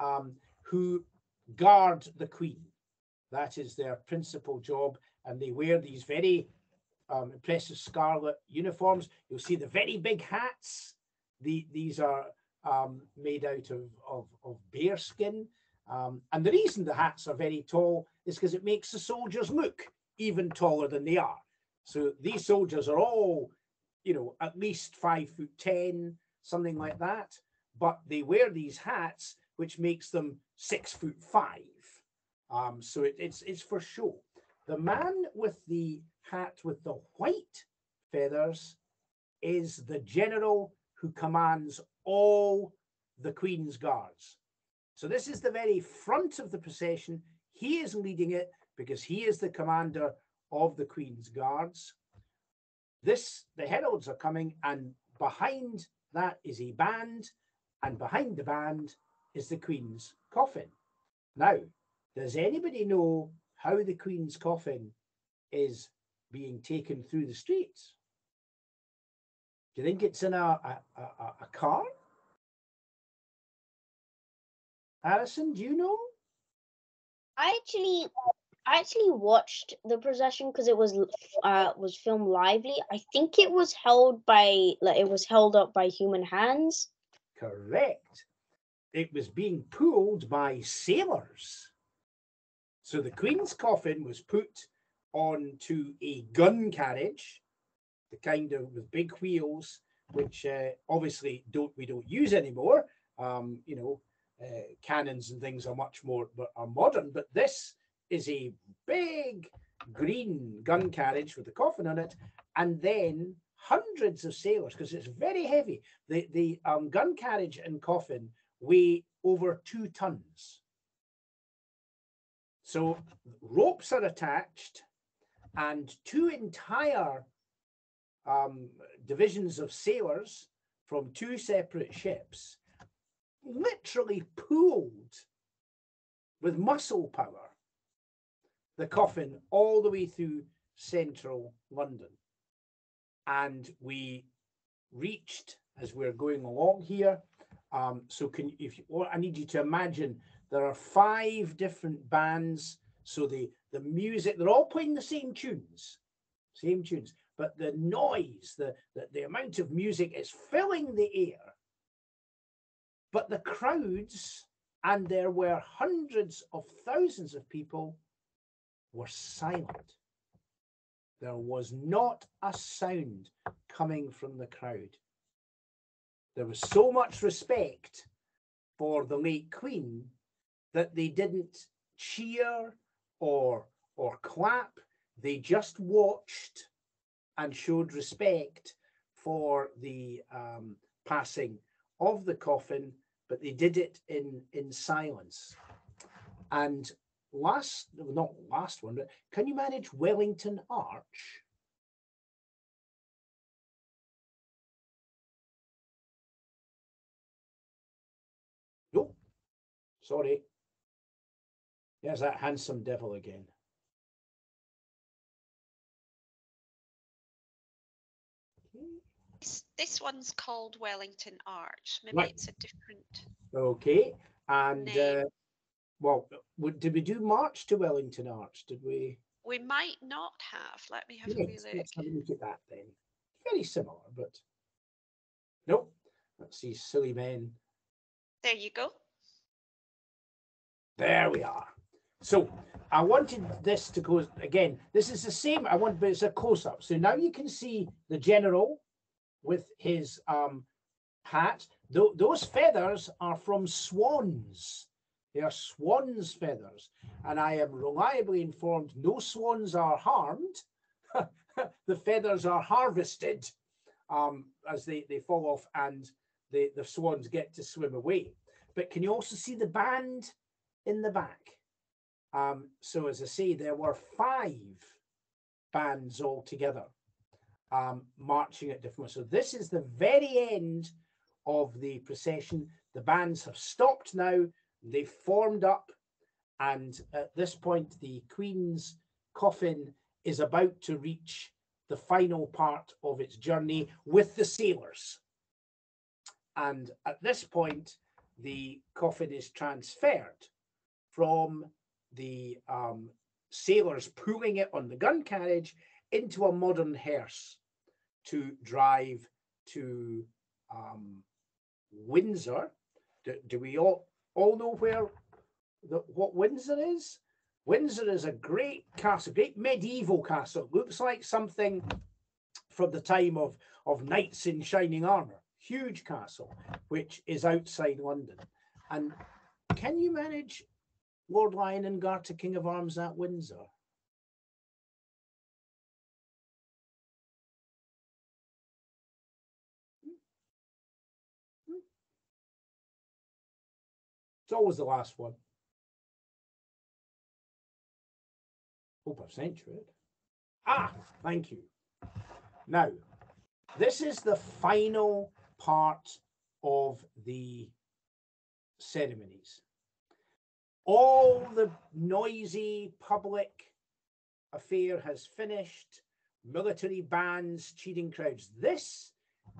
A: um, who guard the Queen. That is their principal job, and they wear these very um, impressive scarlet uniforms. You'll see the very big hats. The, these are um, made out of, of, of bear skin. Um, and the reason the hats are very tall is because it makes the soldiers look even taller than they are. So these soldiers are all, you know, at least five foot 10, something like that. But they wear these hats, which makes them six foot five. Um, so it, it's, it's for show. The man with the hat with the white feathers is the general who commands all the Queen's guards. So this is the very front of the procession. He is leading it because he is the commander of the Queen's guards. This, the heralds are coming, and behind that is a band, and behind the band is the Queen's coffin. Now, does anybody know how the Queen's coffin is being taken through the streets? Do you think it's in a, a, a, a car? Alison, do you know?
D: I actually, I actually watched the procession because it was uh was filmed lively. I think it was held by like it was held up by human hands.
A: Correct. It was being pulled by sailors. So the Queen's coffin was put onto a gun carriage, the kind of with big wheels, which uh, obviously don't we don't use anymore. Um, you know, uh, cannons and things are much more but are modern, but this is a big green gun carriage with the coffin on it, and then hundreds of sailors because it's very heavy. The the um, gun carriage and coffin weigh over two tons. So ropes are attached, and two entire um, divisions of sailors from two separate ships literally pulled with muscle power the coffin all the way through central London. And we reached as we're going along here. Um, so can if you, I need you to imagine there are five different bands. So the the music, they're all playing the same tunes, same tunes, but the noise, the, the, the amount of music is filling the air but the crowds, and there were hundreds of thousands of people, were silent. There was not a sound coming from the crowd. There was so much respect for the late Queen that they didn't cheer or or clap. They just watched and showed respect for the um, passing of the coffin but they did it in in silence. And last, not last one, but can you manage Wellington Arch? Sorry. There's that handsome devil again.
B: This, this one's called Wellington Arch. Maybe
A: Right.
B: it's a different.
A: Okay. And
B: Name.
A: uh, well, did we do March to Wellington Arch? Did we?
B: We might not have. Let me have a wee look.
A: let's have a look at that then. Very similar, but nope. Let's see, silly men.
B: There you go.
A: There we are. So I wanted this to go again. This is the same. I want, but it's a close up. So now you can see the general with his um, hat. Tho- those feathers are from swans. They are swans' feathers, and I am reliably informed no swans are harmed. the feathers are harvested um, as they, they fall off and the, the swans get to swim away. But can you also see the band in the back? Um, so as I say, there were five bands all together um, marching at different. So this is the very end of the procession. The bands have stopped now. They've formed up, and at this point, the Queen's coffin is about to reach the final part of its journey with the sailors. And at this point, the coffin is transferred from the um, sailors pulling it on the gun carriage into a modern hearse to drive to um, Windsor. Do, do we all, all know where the, what Windsor is? Windsor is a great castle, great medieval castle. Looks like something from the time of, of knights in shining armor. Huge castle, which is outside London. And can you manage Lord Lyon and Garter, King of Arms at Windsor? It's always the last one. Hope I've sent you it. Ah, thank you. Now, this is the final part of the ceremonies. All the noisy public affair has finished, military bands, cheering crowds. This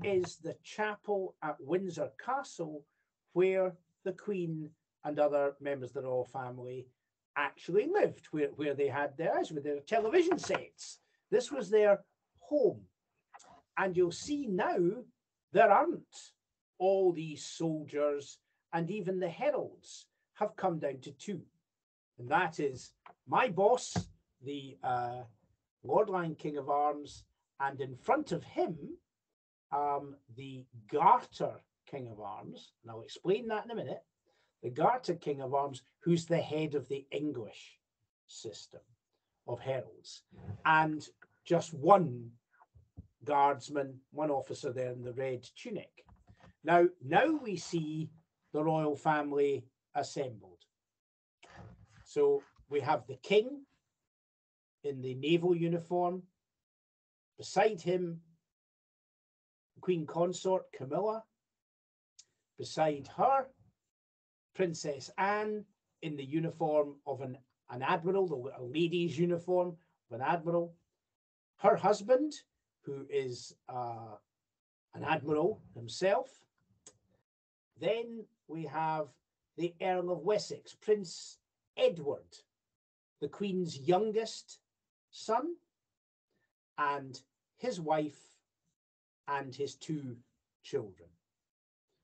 A: is the chapel at Windsor Castle where the Queen and other members of the royal family actually lived, where, where they had theirs with their television sets. This was their home. And you'll see now there aren't all these soldiers and even the heralds have come down to two. And that is my boss, the uh, Lord Lyon King of Arms, and in front of him, um, the Garter King of Arms. And I'll explain that in a minute. The Garter King of Arms, who's the head of the English system of heralds, and just one guardsman, one officer there in the red tunic. Now, now we see the royal family assembled. So we have the king in the naval uniform. Beside him, Queen Consort Camilla. Beside her, Princess Anne in the uniform of an, an admiral, a lady's uniform of an admiral. Her husband, who is uh, an admiral himself. Then we have the Earl of Wessex, Prince Edward, the Queen's youngest son, and his wife and his two children.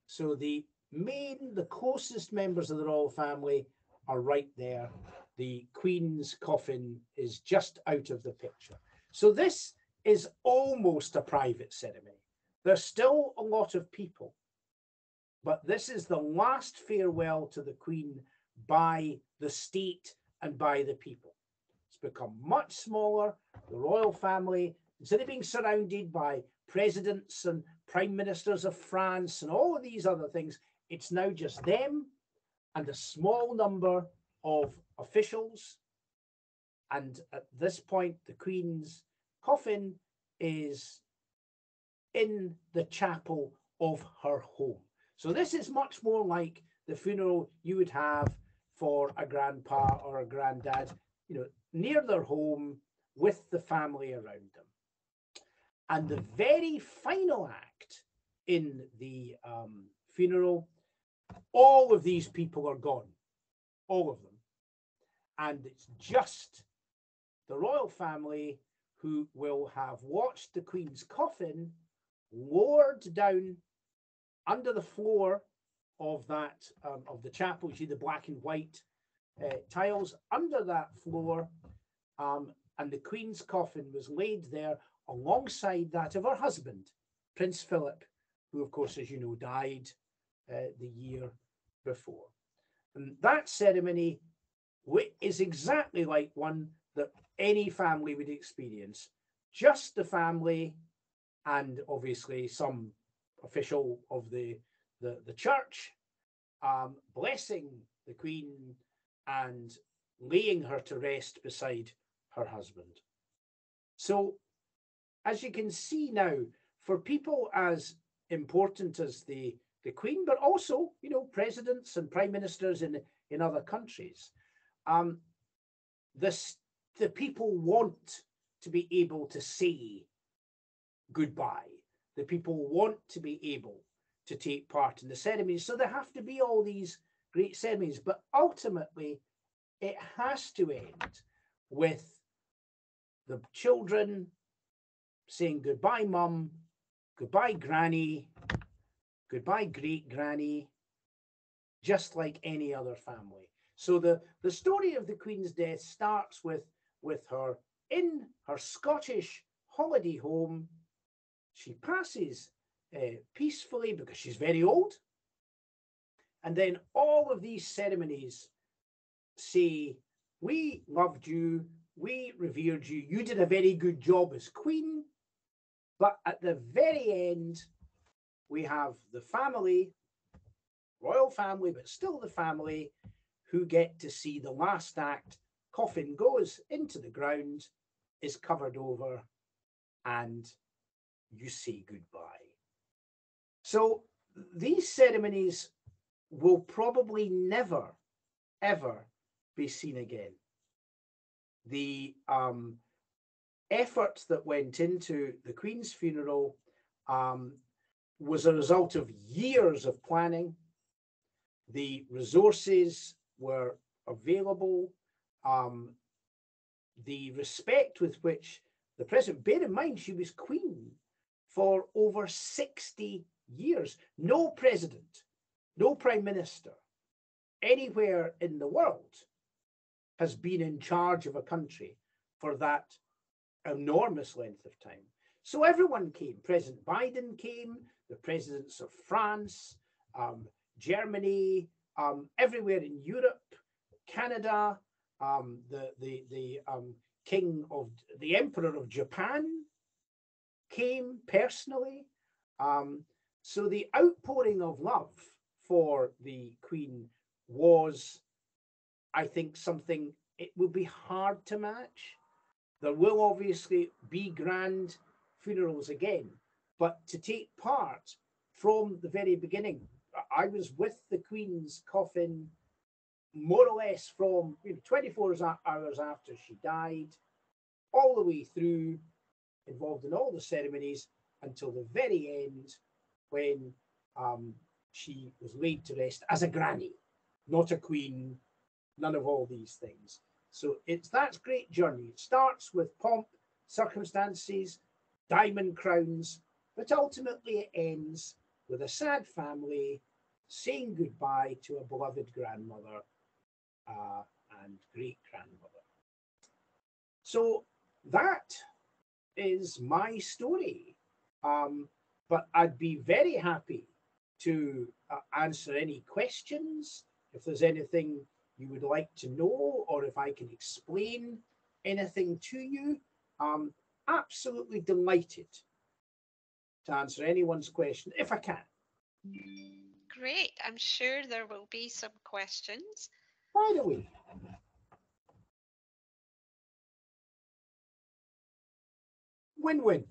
A: So the main, the closest members of the royal family are right there. The Queen's coffin is just out of the picture. So this is almost a private ceremony. There's still a lot of people, but this is the last farewell to the Queen by the state and by the people. It's become much smaller. The royal family, instead of being surrounded by presidents and prime ministers of France and all of these other things, it's now just them and a small number of officials. And at this point, the Queen's coffin is in the chapel of her home. So this is much more like the funeral you would have for a grandpa or a granddad, you know, near their home with the family around them. And the very final act in the um, funeral, all of these people are gone, all of them. And it's just the royal family who will have watched the Queen's coffin lowered down under the floor of that um, of the chapel. You see the black and white uh, tiles under that floor, um, and the Queen's coffin was laid there alongside that of her husband, Prince Philip, who, of course, as you know, died uh, the year before. And that ceremony is exactly like one that any family would experience. just the family and obviously some official of the the, the church um, blessing the queen and laying her to rest beside her husband. So, as you can see now, for people as important as the, the Queen, but also, you know, presidents and prime ministers in, in other countries, um, this, the people want to be able to say goodbye. The people want to be able to take part in the ceremonies. So there have to be all these great ceremonies, but ultimately it has to end with the children saying goodbye, mum, goodbye, granny, goodbye, great granny, just like any other family. So the, the story of the Queen's death starts with, with her in her Scottish holiday home. She passes uh, peacefully because she's very old. And then all of these ceremonies say, We loved you, we revered you, you did a very good job as queen. But at the very end, we have the family, royal family, but still the family, who get to see the last act. Coffin goes into the ground, is covered over, and you say goodbye. So these ceremonies will probably never, ever be seen again. The um, effort that went into the Queen's funeral um, was a result of years of planning. The resources were available. Um, the respect with which the president, bear in mind, she was queen for over 60 years. No president, no prime minister anywhere in the world has been in charge of a country for that enormous length of time. So everyone came. President Biden came, the presidents of France, um, Germany, um, everywhere in Europe, Canada, um, the the the um, king of the emperor of Japan came personally. Um, so the outpouring of love for the Queen was, I think, something it would be hard to match. There will obviously be grand funerals again, but to take part from the very beginning, I was with the Queen's coffin more or less from you know, 24 hours after she died, all the way through, involved in all the ceremonies until the very end when um, she was laid to rest as a granny, not a queen, none of all these things. So it's that great journey. It starts with pomp, circumstances, diamond crowns, but ultimately it ends with a sad family saying goodbye to a beloved grandmother uh, and great grandmother. So that is my story. Um, but I'd be very happy to uh, answer any questions. If there's anything you would like to know, or if I can explain anything to you, I'm absolutely delighted to answer anyone's question if I can.
B: Great. I'm sure there will be some questions.
A: By the way, win-win.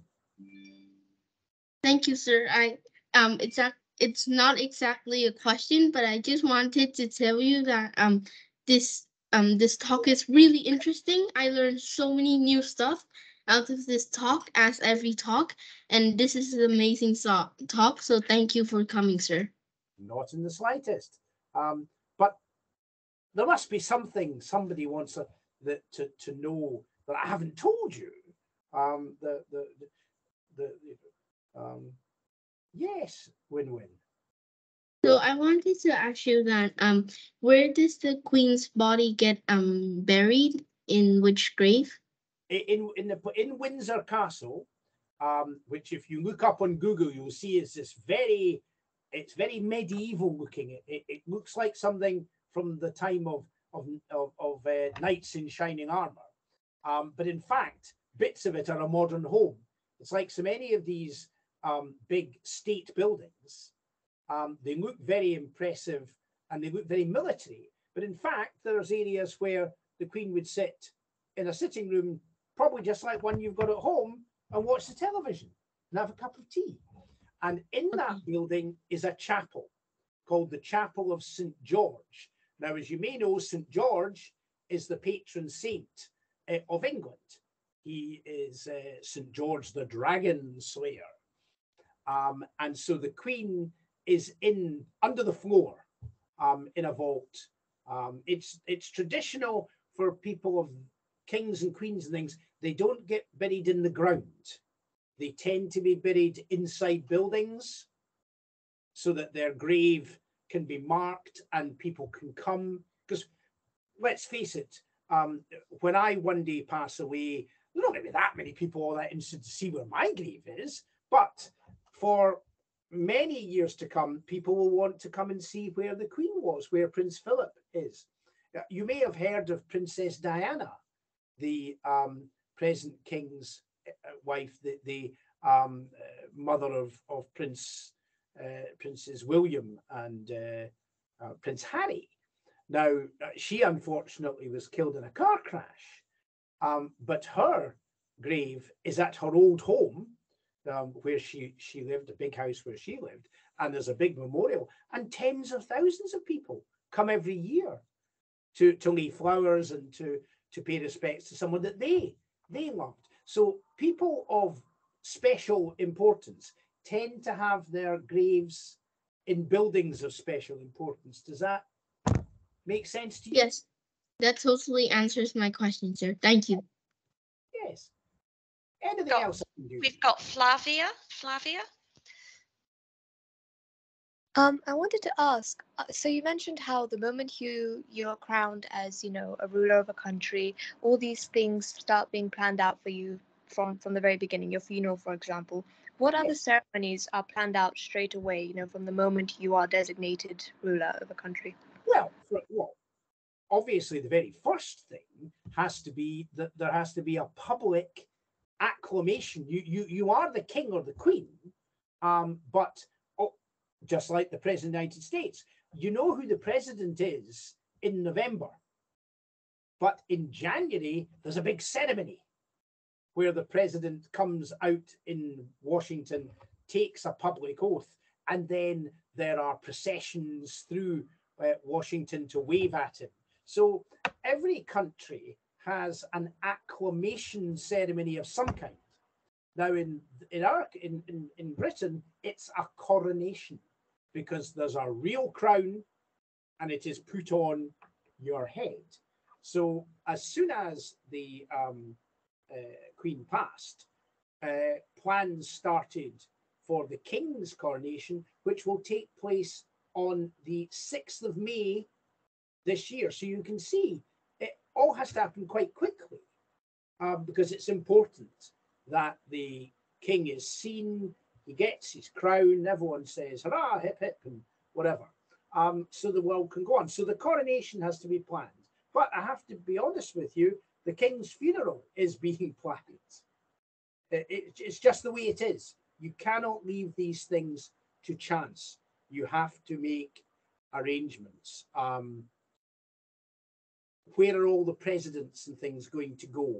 C: Thank you, sir. I um it's a, it's not exactly a question, but I just wanted to tell you that um this um this talk is really interesting. I learned so many new stuff out of this talk as every talk, and this is an amazing so talk. So thank you for coming, sir.
A: Not in the slightest. Um, but there must be something somebody wants to, that to, to know that I haven't told you. Um, the, the, the, the um, yes, win-win.
C: So I wanted to ask you that um where does the queen's body get um buried in which grave?
A: In in the in Windsor Castle, um, which if you look up on Google, you'll see is this very, it's very medieval looking. It, it, it looks like something from the time of of of, of uh, knights in shining armor. Um, but in fact, bits of it are a modern home. It's like so many of these um, big state buildings. Um, they look very impressive and they look very military. But in fact, there's areas where the Queen would sit in a sitting room, probably just like one you've got at home, and watch the television and have a cup of tea. And in that building is a chapel called the Chapel of St. George. Now, as you may know, St. George is the patron saint uh, of England. He is uh, St. George the Dragon Slayer. Um, and so the Queen is in under the floor um, in a vault. Um, it's it's traditional for people of kings and queens and things. They don't get buried in the ground. They tend to be buried inside buildings so that their grave can be marked and people can come. Because let's face it, um, when I one day pass away, there's not going to be that many people all that interested to see where my grave is. But for many years to come, people will want to come and see where the Queen was, where Prince Philip is. You may have heard of Princess Diana, the um, present King's uh, wife, the, the um, uh, mother of, of Prince uh, William and uh, uh, Prince Harry. Now, uh, she unfortunately was killed in a car crash, um, but her grave is at her old home um, where she she lived, a big house where she lived, and there's a big memorial, and tens of thousands of people come every year to to lay flowers and to to pay respects to someone that they they loved. So people of special importance tend to have their graves in buildings of special importance. Does that make sense to you?
C: Yes, that totally answers my question, sir. Thank you.
A: Yes. Anything
B: Got-
A: else I can do?
B: We've got Flavia. Flavia.
F: Um, I wanted to ask, uh, so you mentioned how the moment you you're crowned as, you know, a ruler of a country, all these things start being planned out for you from from the very beginning, your funeral, for example. What other ceremonies are planned out straight away, you know, from the moment you are designated ruler of a country?
A: Well, for, well, obviously, the very first thing has to be that there has to be a public acclamation. You you you are the king or the queen, um, but oh, just like the president of the United States, you know who the president is in November, but in January there's a big ceremony where the president comes out in Washington, takes a public oath, and then there are processions through uh, Washington to wave at him. So every country has an acclamation ceremony of some kind. Now in in our in, in, in Britain, it's a coronation because there's a real crown and it is put on your head. So as soon as the um, uh, Queen passed, uh, plans started for the King's coronation, which will take place on the 6th of May this year. So you can see it all has to happen quite quickly um, because it's important that the king is seen, he gets his crown, everyone says hurrah, hip hip, and whatever. Um, so the world can go on. So the coronation has to be planned. But I have to be honest with you, the king's funeral is being planned. It- it- it's just the way it is. You cannot leave these things to chance. You have to make arrangements. Um, where are all the presidents and things going to go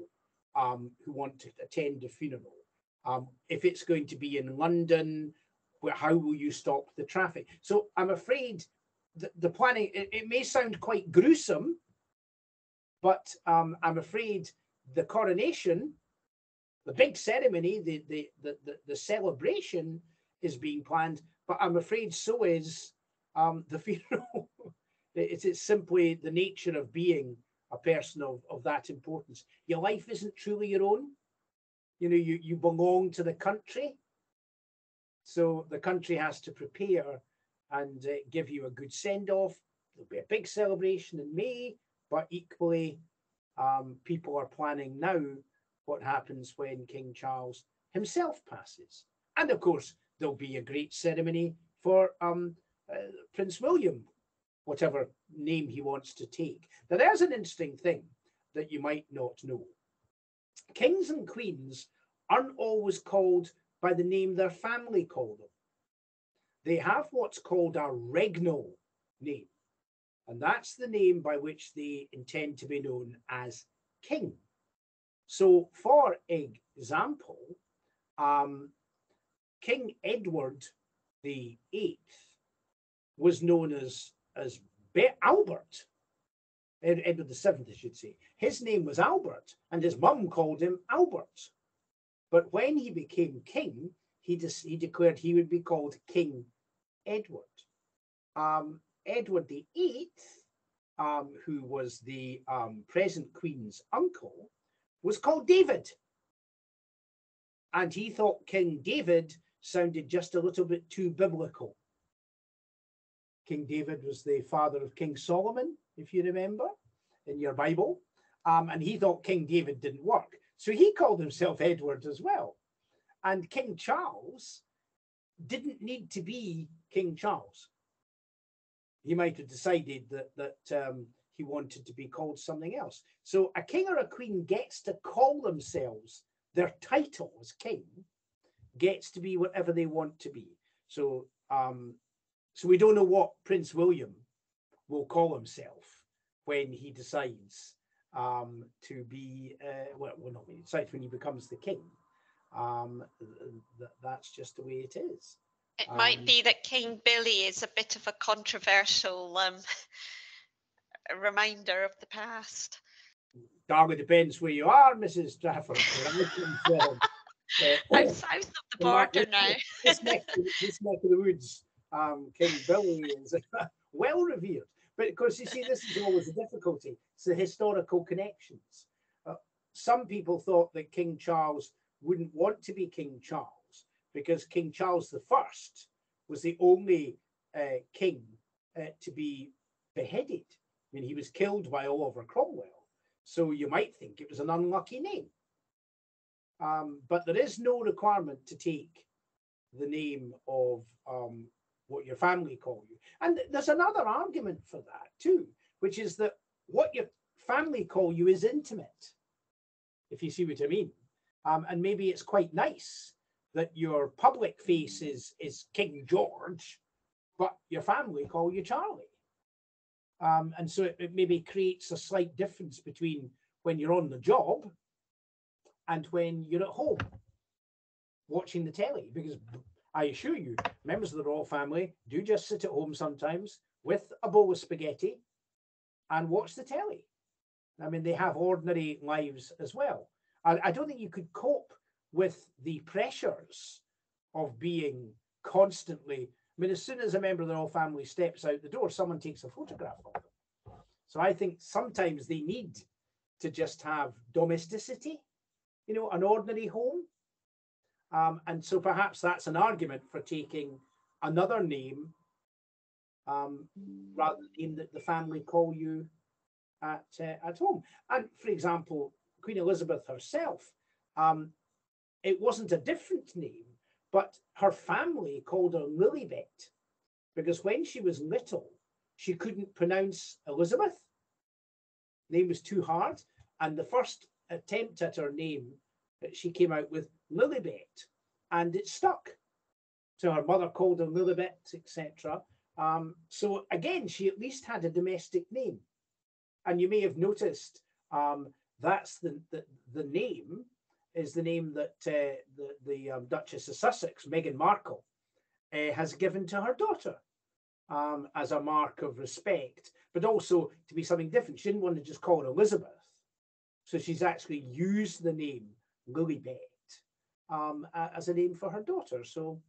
A: um, who want to attend the funeral? Um, if it's going to be in London, where, how will you stop the traffic? So I'm afraid the, the planning, it, it may sound quite gruesome, but um, I'm afraid the coronation, the big ceremony, the, the, the, the, the celebration is being planned, but I'm afraid so is um, the funeral. It- it's simply the nature of being a person of, of that importance. Your life isn't truly your own. You know, you, you belong to the country. So the country has to prepare and uh, give you a good send off. There'll be a big celebration in May, but equally, um, people are planning now what happens when King Charles himself passes. And of course, there'll be a great ceremony for um, uh, Prince William whatever name he wants to take. Now, there's an interesting thing that you might not know. kings and queens aren't always called by the name their family called them. They have what's called a regnal name, and that's the name by which they intend to be known as king. So, for example, um, King Edward the Eighth was known as as Be- Albert. Ed- Edward the Seventh, I should say. His name was Albert, and his mum called him Albert. But when he became king, he just he declared he would be called King Edward. Um, Edward the Eighth, um, who was the um, present queen's uncle, was called David, and he thought King David sounded just a little bit too biblical. King David was the father of King Solomon, if you remember in your Bible, um, and he thought King David didn't work. So he called himself Edward as well. And King Charles didn't need to be King Charles. He might have decided that, that um, he wanted to be called something else. So a king or a queen gets to call themselves, their title as king gets to be whatever they want to be. So um, so we don't know what Prince William will call himself when he decides um, to be, uh, well, well, not when he decides, when he becomes the king. Um, th- that's just the way it is.
B: It might
A: Um,
B: be that King Billy is a bit of a controversial um, reminder of the past.
A: Darla depends where you are, Mrs. I'm uh,
B: I'm south of the border now.
A: this neck, this neck of the woods, um, King Billy is well revered. But of course, you see, this is always a difficulty. It's the historical connections. Uh, some people thought that King Charles wouldn't want to be King Charles because King Charles I was the only uh, king uh, to be beheaded. I mean, he was killed by Oliver Cromwell. So you might think it was an unlucky name. Um, but there is no requirement to take the name of um, what your family call you. And there's another argument for that too, which is that what your family call you is intimate, if you see what I mean. Um, and maybe it's quite nice that your public face is is King George, but your family call you Charlie. Um, and so it, it maybe creates a slight difference between when you're on the job and when you're at home watching the telly because I assure you, members of the royal family do just sit at home sometimes with a bowl of spaghetti and watch the telly. I mean, they have ordinary lives as well. I, I don't think you could cope with the pressures of being constantly. I mean, as soon as a member of the royal family steps out the door, someone takes a photograph of them. So I think sometimes they need to just have domesticity, you know, an ordinary home. Um, and so perhaps that's an argument for taking another name um, rather than the name that the family call you at uh, at home. And for example, Queen Elizabeth herself, um, it wasn't a different name, but her family called her Lilibet because when she was little, she couldn't pronounce Elizabeth. Name was too hard, and the first attempt at her name, that she came out with Lilibet, and it stuck. So her mother called her Lilibet, etc. Um, so again, she at least had a domestic name, and you may have noticed um, that's the, the the name is the name that uh, the the um, Duchess of Sussex, Meghan Markle, uh, has given to her daughter um, as a mark of respect, but also to be something different. She didn't want to just call her Elizabeth, so she's actually used the name Lilibet um, as a name for her daughter. So,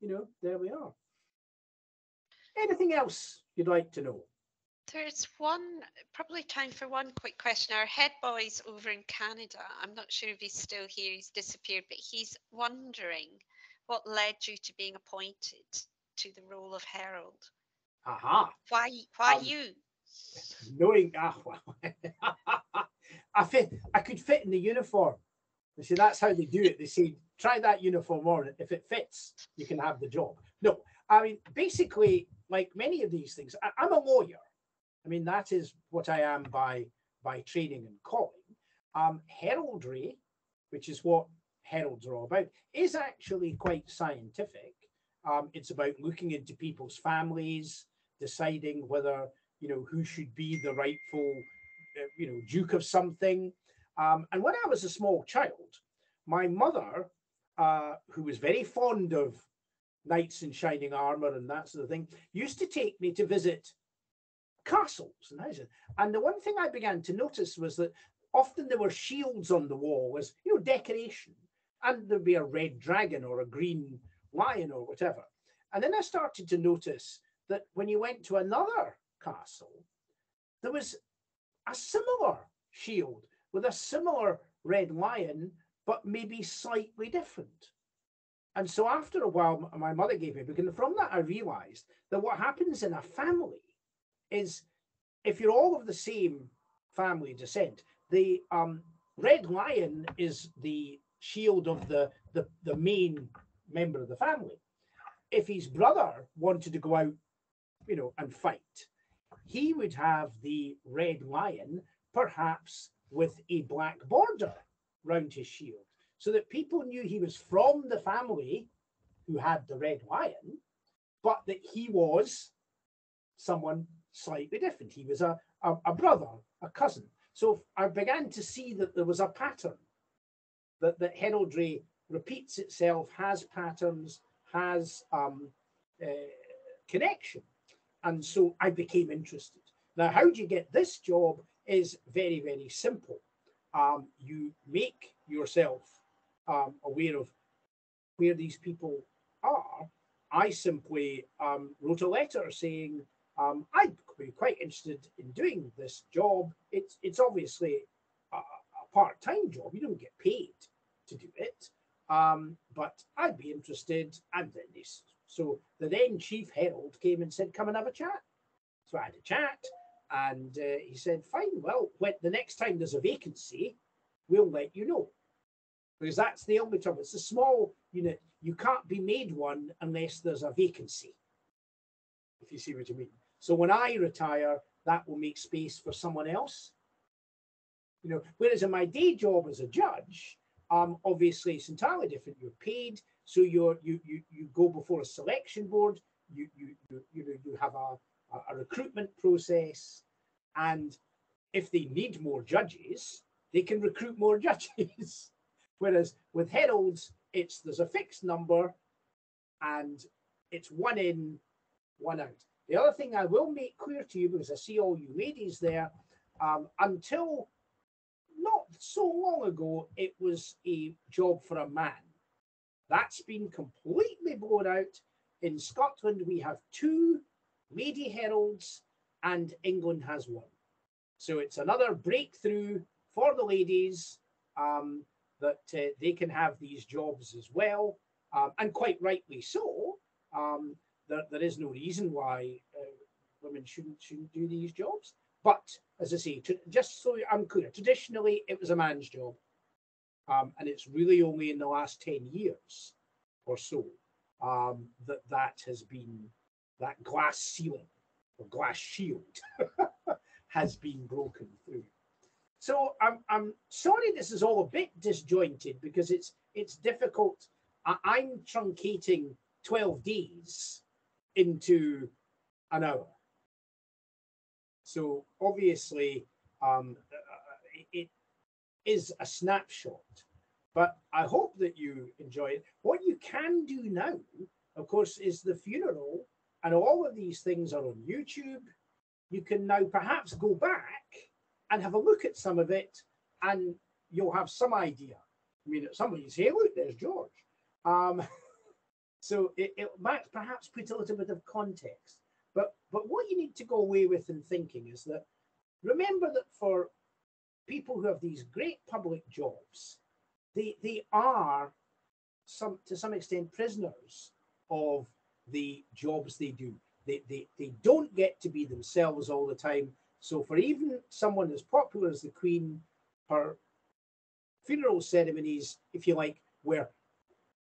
A: you know, there we are. Anything else you'd like to know?
B: There's one, probably time for one quick question. Our head boy's over in Canada. I'm not sure if he's still here, he's disappeared, but he's wondering what led you to being appointed to the role of Herald.
A: Aha.
B: Why why
A: Um,
B: you?
A: knowing ah well, I fit I could fit in the uniform. You see, that's how they do it. They say, try that uniform on. If it fits, you can have the job. No, I mean, basically, like many of these things, I, I'm a lawyer. I mean, that is what I am by by training and calling. Um, heraldry which is what heralds are all about, is actually quite scientific. Um, it's about looking into people's families, deciding whether you know who should be the rightful, uh, you know, duke of something. Um, and when I was a small child, my mother, uh, who was very fond of knights in shining armor and that sort of thing, used to take me to visit castles and houses. And the one thing I began to notice was that often there were shields on the wall as you know decoration, and there'd be a red dragon or a green lion or whatever. And then I started to notice that when you went to another castle, there was a similar shield with a similar red lion, but maybe slightly different. And so after a while, my mother gave me a book, from that I realized that what happens in a family is if you're all of the same family descent, the um, red lion is the shield of the, the, the main member of the family. If his brother wanted to go out, you know, and fight, he would have the red lion, perhaps with a black border round his shield, so that people knew he was from the family who had the red lion, but that he was someone slightly different. He was a, a, a brother, a cousin. So I began to see that there was a pattern, that, that heraldry repeats itself, has patterns, has um, uh, connection. And so I became interested. Now, how do you get this job is very, very simple. Um, you make yourself um, aware of where these people are. I simply um, wrote a letter saying, um, I'd be quite interested in doing this job. It's it's obviously a, a part-time job. You don't get paid to do it, um, but I'd be interested. And then this, so the then chief herald came and said, "Come and have a chat." So I had a chat, and uh, he said, "Fine. Well, when the next time there's a vacancy, we'll let you know." Because that's the only trouble. It's a small unit. You can't be made one unless there's a vacancy. If you see what I mean. So when I retire, that will make space for someone else. You know, whereas in my day job as a judge, um, obviously it's entirely different. You're paid, so you're you you you go before a selection board. You you you you know you have a a recruitment process, and if they need more judges, they can recruit more judges. Whereas with heralds, it's there's a fixed number, and it's one in, one out. The other thing I will make clear to you, because I see all you ladies there, um, until not so long ago, it was a job for a man. That's been completely blown out. In Scotland, we have two lady heralds, and England has won. So it's another breakthrough for the ladies um, that uh, they can have these jobs as well, um, and quite rightly so. Um, there, there is no reason why uh, women shouldn't shouldn't do these jobs. But as I say, to, just so I'm clear, traditionally it was a man's job, um, and it's really only in the last ten years or so um, that that has been that glass ceiling or glass shield has been broken through. So I'm I'm sorry this is all a bit disjointed because it's it's difficult. I, I'm truncating 12 days into an hour. So obviously, um, it is a snapshot, but I hope that you enjoy it. What you can do now, of course, is the funeral, and all of these things are on YouTube. You can now perhaps go back and have a look at some of it, and you'll have some idea. I mean, somebody say, "Look, there's George." Um, So it, it might perhaps put a little bit of context. But but what you need to go away with in thinking is that remember that for people who have these great public jobs, they they are some to some extent prisoners of the jobs they do. They, they, they don't get to be themselves all the time. So for even someone as popular as the Queen, her funeral ceremonies, if you like, were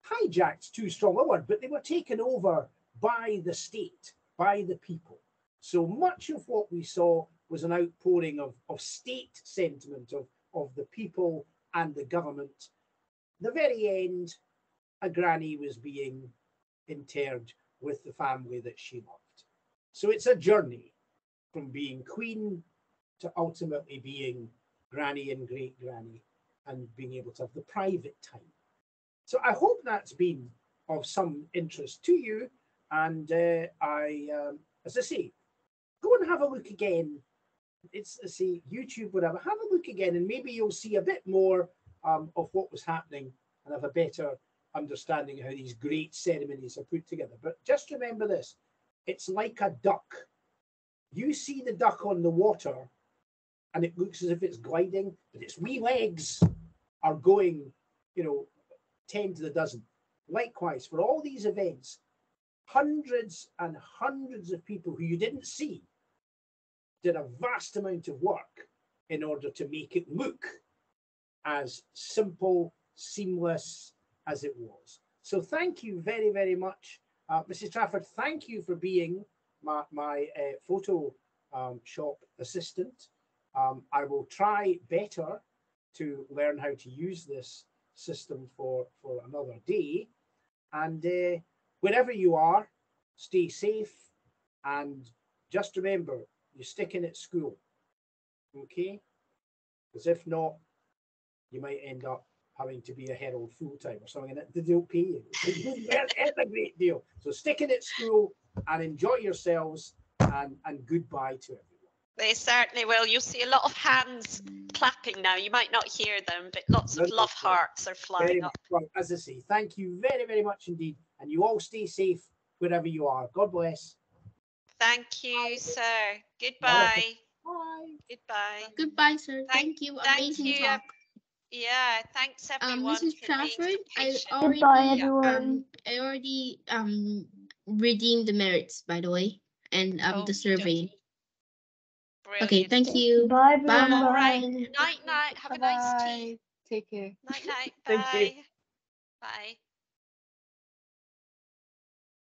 A: hijacked too strong a word, but they were taken over by the state, by the people. So much of what we saw was an outpouring of, of state sentiment of, of the people and the government. the very end, a granny was being interred with the family that she loved. So it's a journey from being queen to ultimately being granny and great granny and being able to have the private time. So I hope that's been of some interest to you. And uh, I, um, as I say, go and have a look again. It's I say YouTube, whatever. Have a look again, and maybe you'll see a bit more um, of what was happening and have a better understanding how these great ceremonies are put together. But just remember this: it's like a duck. You see the duck on the water, and it looks as if it's gliding, but its wee legs are going, you know, ten to the dozen. Likewise, for all these events, hundreds and hundreds of people who you didn't see did a vast amount of work in order to make it look as simple, seamless as it was. So thank you very, very much, uh, Mrs. Trafford. Thank you for being my, my uh, photo um, shop assistant. Um, I will try better to learn how to use this system for, for another day. And uh, wherever you are, stay safe and just remember you're sticking at school. Okay? Because if not, you might end up having to be a herald full time or something, and they don't pay you. It's a great deal. So sticking at school and enjoy yourselves and, and goodbye to everyone.
B: They certainly will. You'll see a lot of hands clapping now. You might not hear them, but lots of love
A: right.
B: hearts are flying
A: much.
B: up.
A: Well, as I say, thank you very, very much indeed. And you all stay safe wherever you are. God bless.
B: Thank you, sir. Goodbye.
A: Bye.
B: Goodbye.
C: Goodbye, sir.
B: Thank-
C: Thank you.
B: thank
C: Amazing
B: you,
C: talk.
B: Yeah, thanks
C: Um,
B: everyone.
C: Mrs.
B: for
C: Trafford, I already
D: Goodbye, everyone.
C: um I already um redeemed the merits, by the way, and um
B: Okey
C: the survey. Okay, thank you.
D: Bye, everyone.
C: Bye.
B: All right. Night, night. Have a nice tea.
F: Take care.
B: Night, night.
A: Thank you.
B: Bye. Bye.